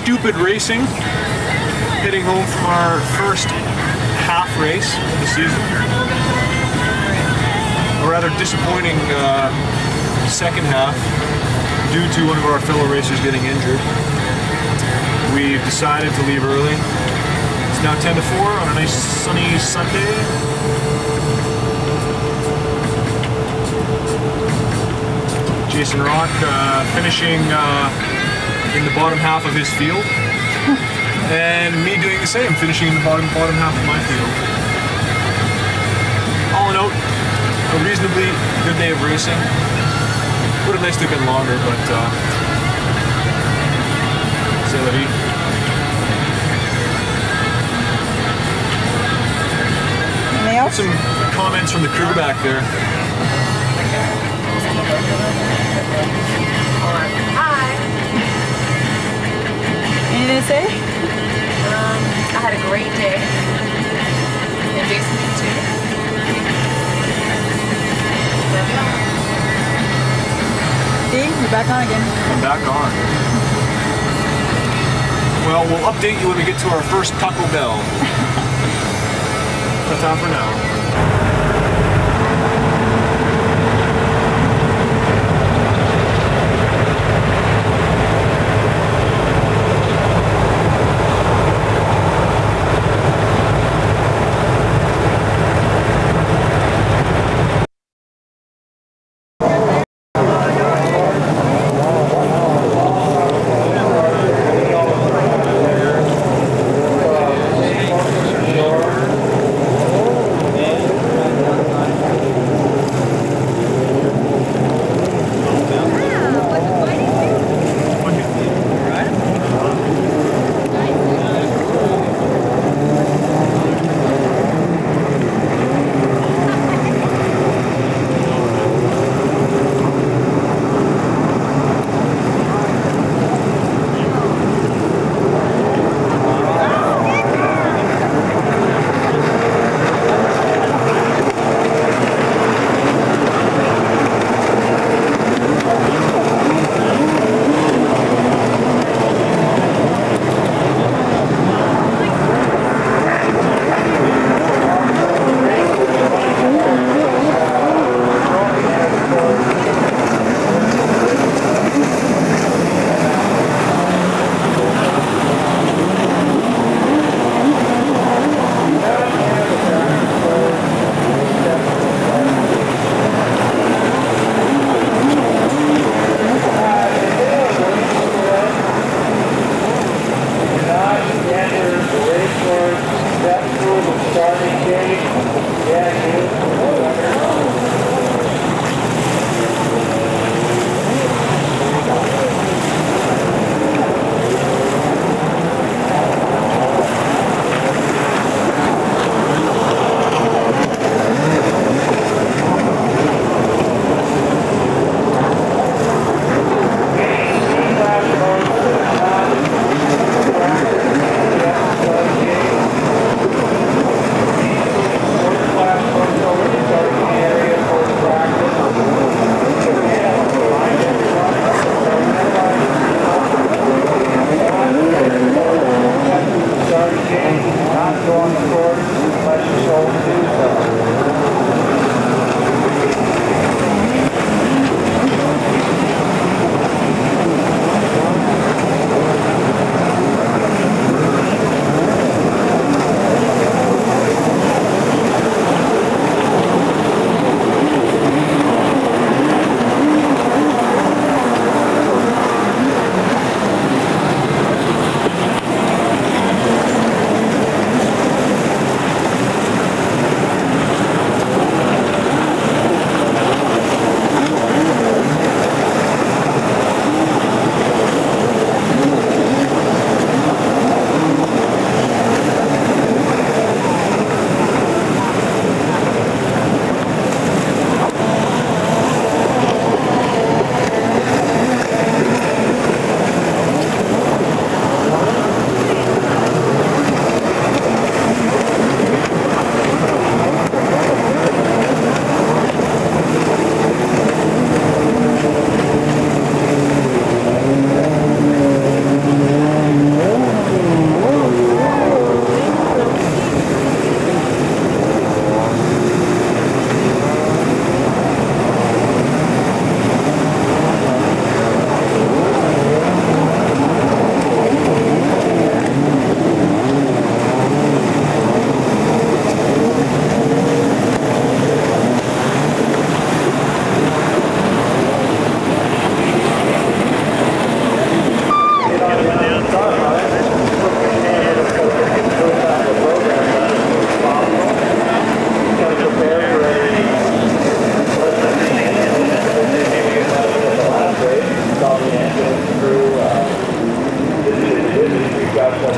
Stupid Racing, heading home from our first half race of the season. A rather disappointing uh, second half due to one of our fellow racers getting injured. We've decided to leave early. It's now 10 to 4 on a nice sunny Sunday. Jason Rock uh, finishing uh, in the bottom half of his field, and me doing the same, finishing in the bottom bottom half of my field. All in all, a reasonably good day of racing. Would have nice to have been longer, but uh, c'est la vie. Some comments from the crew back there. Anything to say? Um, I had a great day. And Jason did too. Steve, you're back on again. I'm back on. Well, we'll update you when we get to our first Taco Bell. <laughs> Ta-ta for now.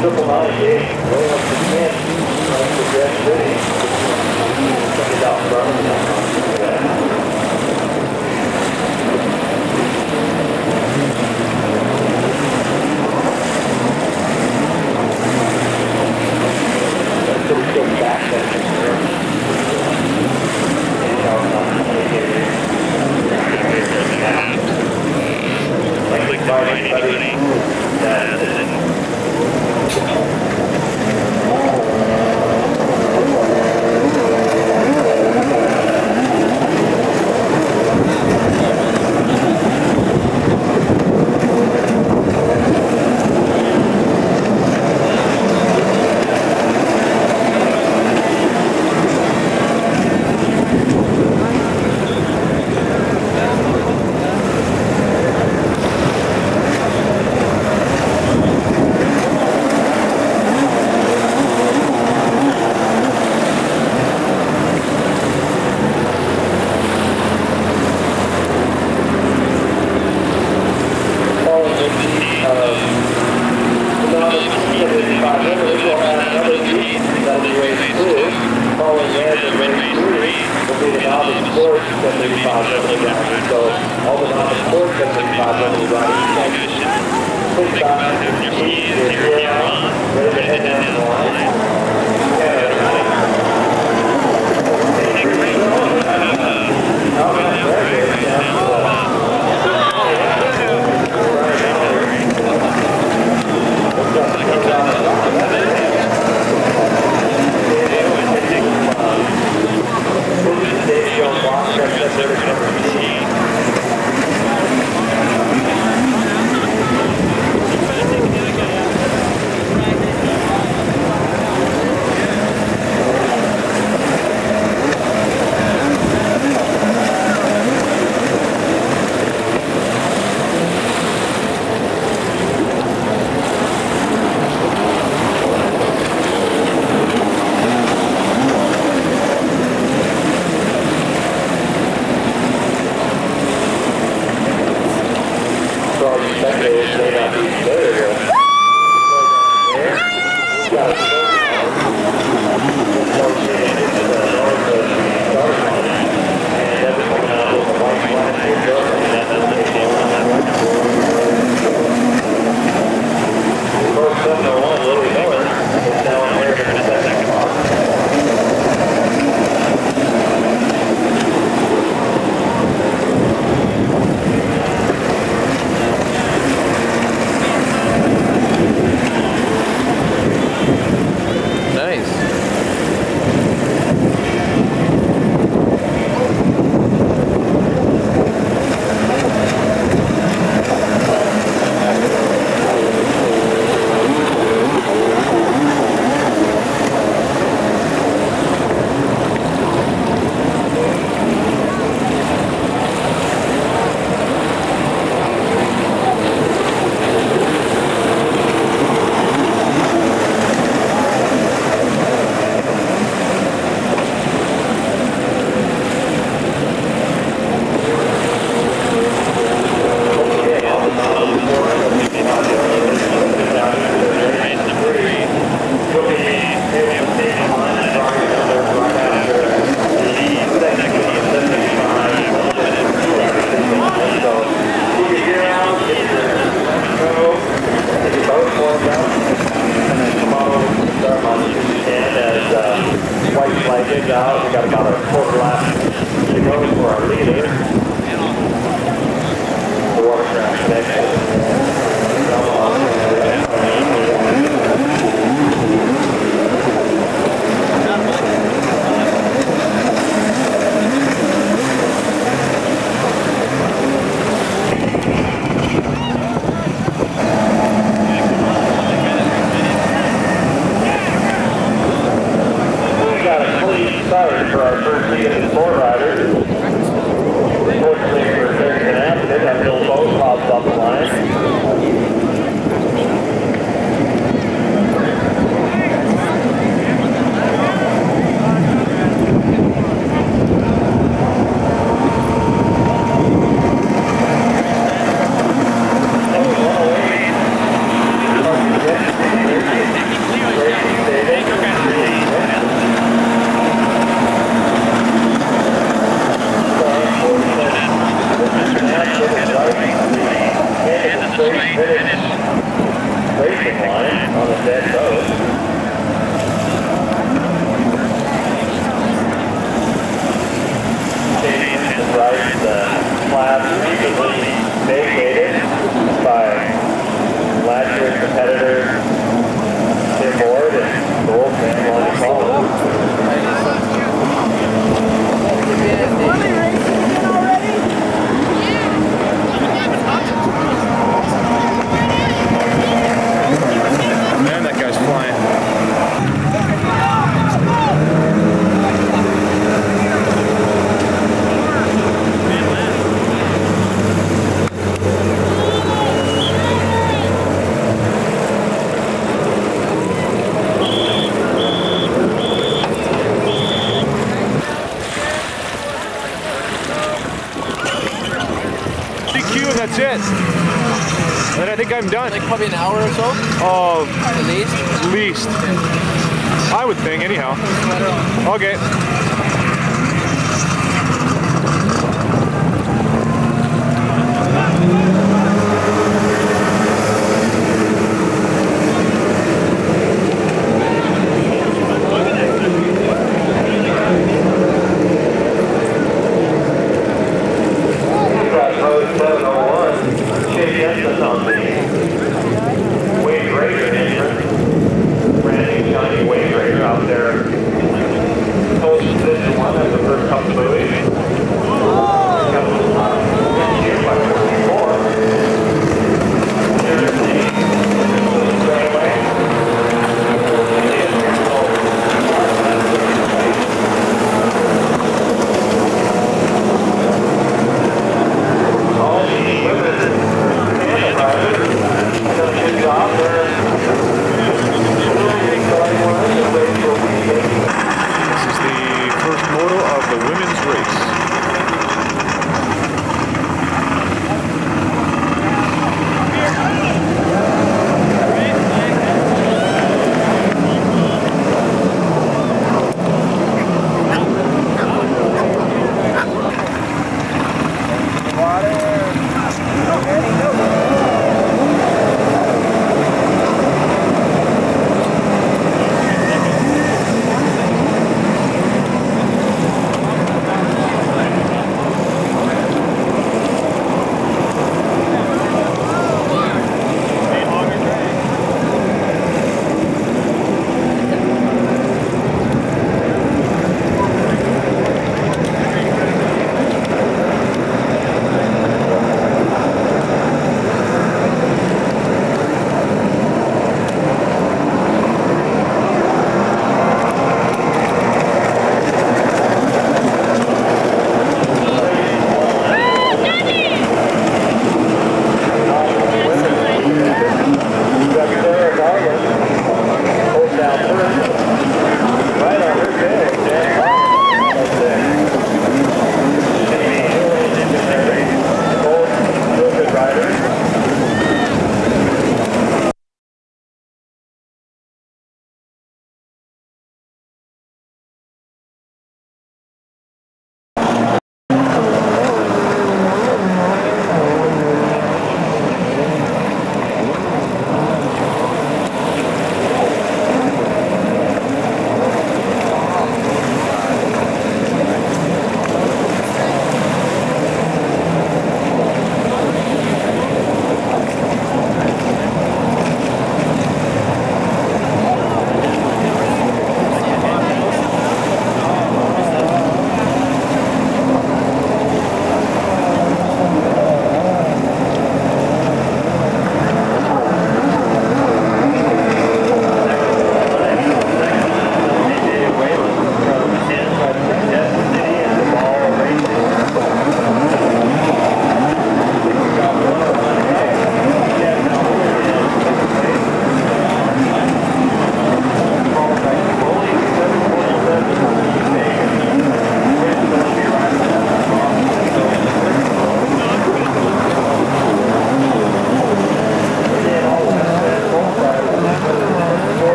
ちょっと回して、ご用意して。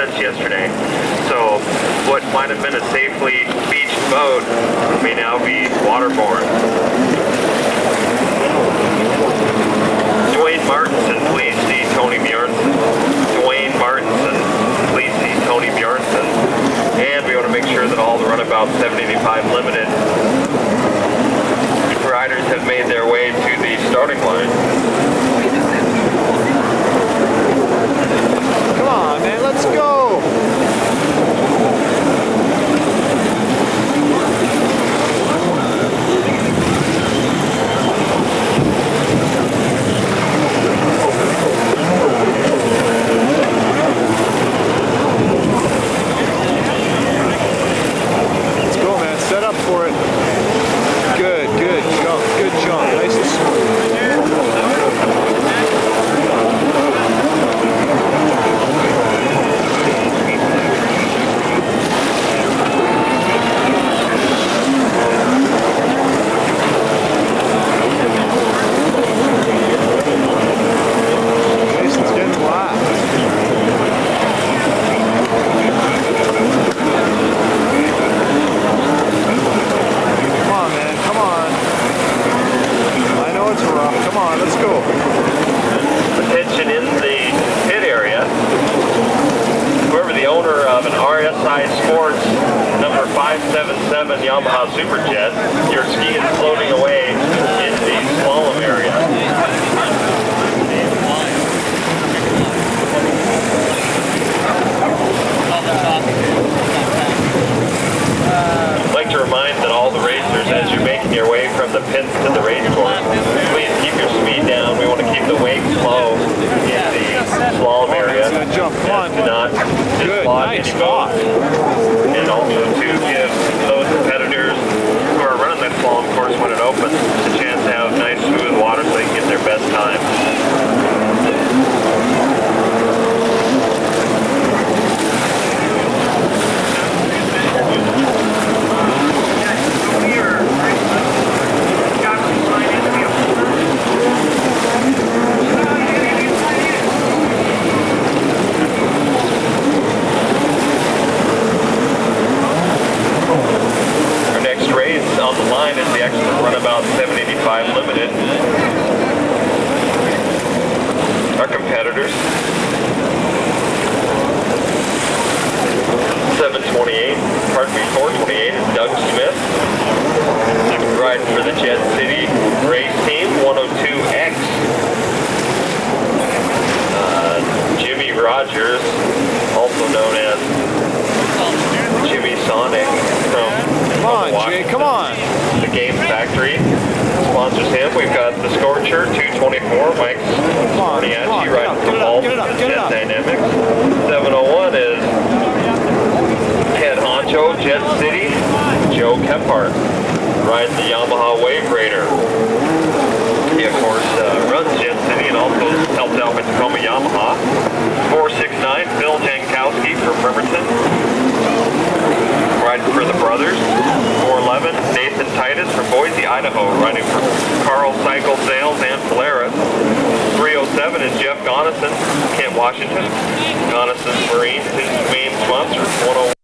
Since yesterday. So what might have been a safely beached boat may now be waterborne. Dwayne Martinson, please see Tony Bjornson. Dwayne Martinson, please see Tony Bjornson. And we want to make sure that all the runabout 785 limited riders have made their way to the starting line. On, man, let's go. Let's go, man. Set up for it. Good, good jump, good jump. Nice and smooth. Mason's getting live. Come on, man. Come on. I know it's rough. Come on, let's go. Attention in the pit area. Whoever the owner of an Sports number 577 Yamaha Superjet, your ski is floating away in the slalom area. I'd as you're making your way from the pits to the racecourse, please keep your speed down. We want to keep the wake slow in the slalom area. Good jump. And do not dislodge any bones. And also to give those competitors who are running that slalom course when it opens a chance to have nice smooth water so they can get their best time. Thank you. race on the line is the run about 785 Limited. Our competitors. 728, Parkview 428 is Doug Smith. Riding for the Jet City race team, 102X. Uh, Jimmy Rogers, also known as Jimmy Sonic from Come on, Jay, come on. the Game Factory sponsors him. We've got the Scorcher 224, Mike Morniacci riding for Vault Jet Dynamics. 701 is head honcho Jet City, Joe Kephart, riding the Yamaha Wave Raider. He of course uh, runs Jet City and also helps out with Tacoma Yamaha. 469 Phil Jankowski from Bremerton riding for the brothers. 411, Nathan Titus from Boise, Idaho, riding for Carl Cycle Sales and Polaris. 307 is Jeff Gonison, Kent, Washington. Gonison's Marines, his main sponsor.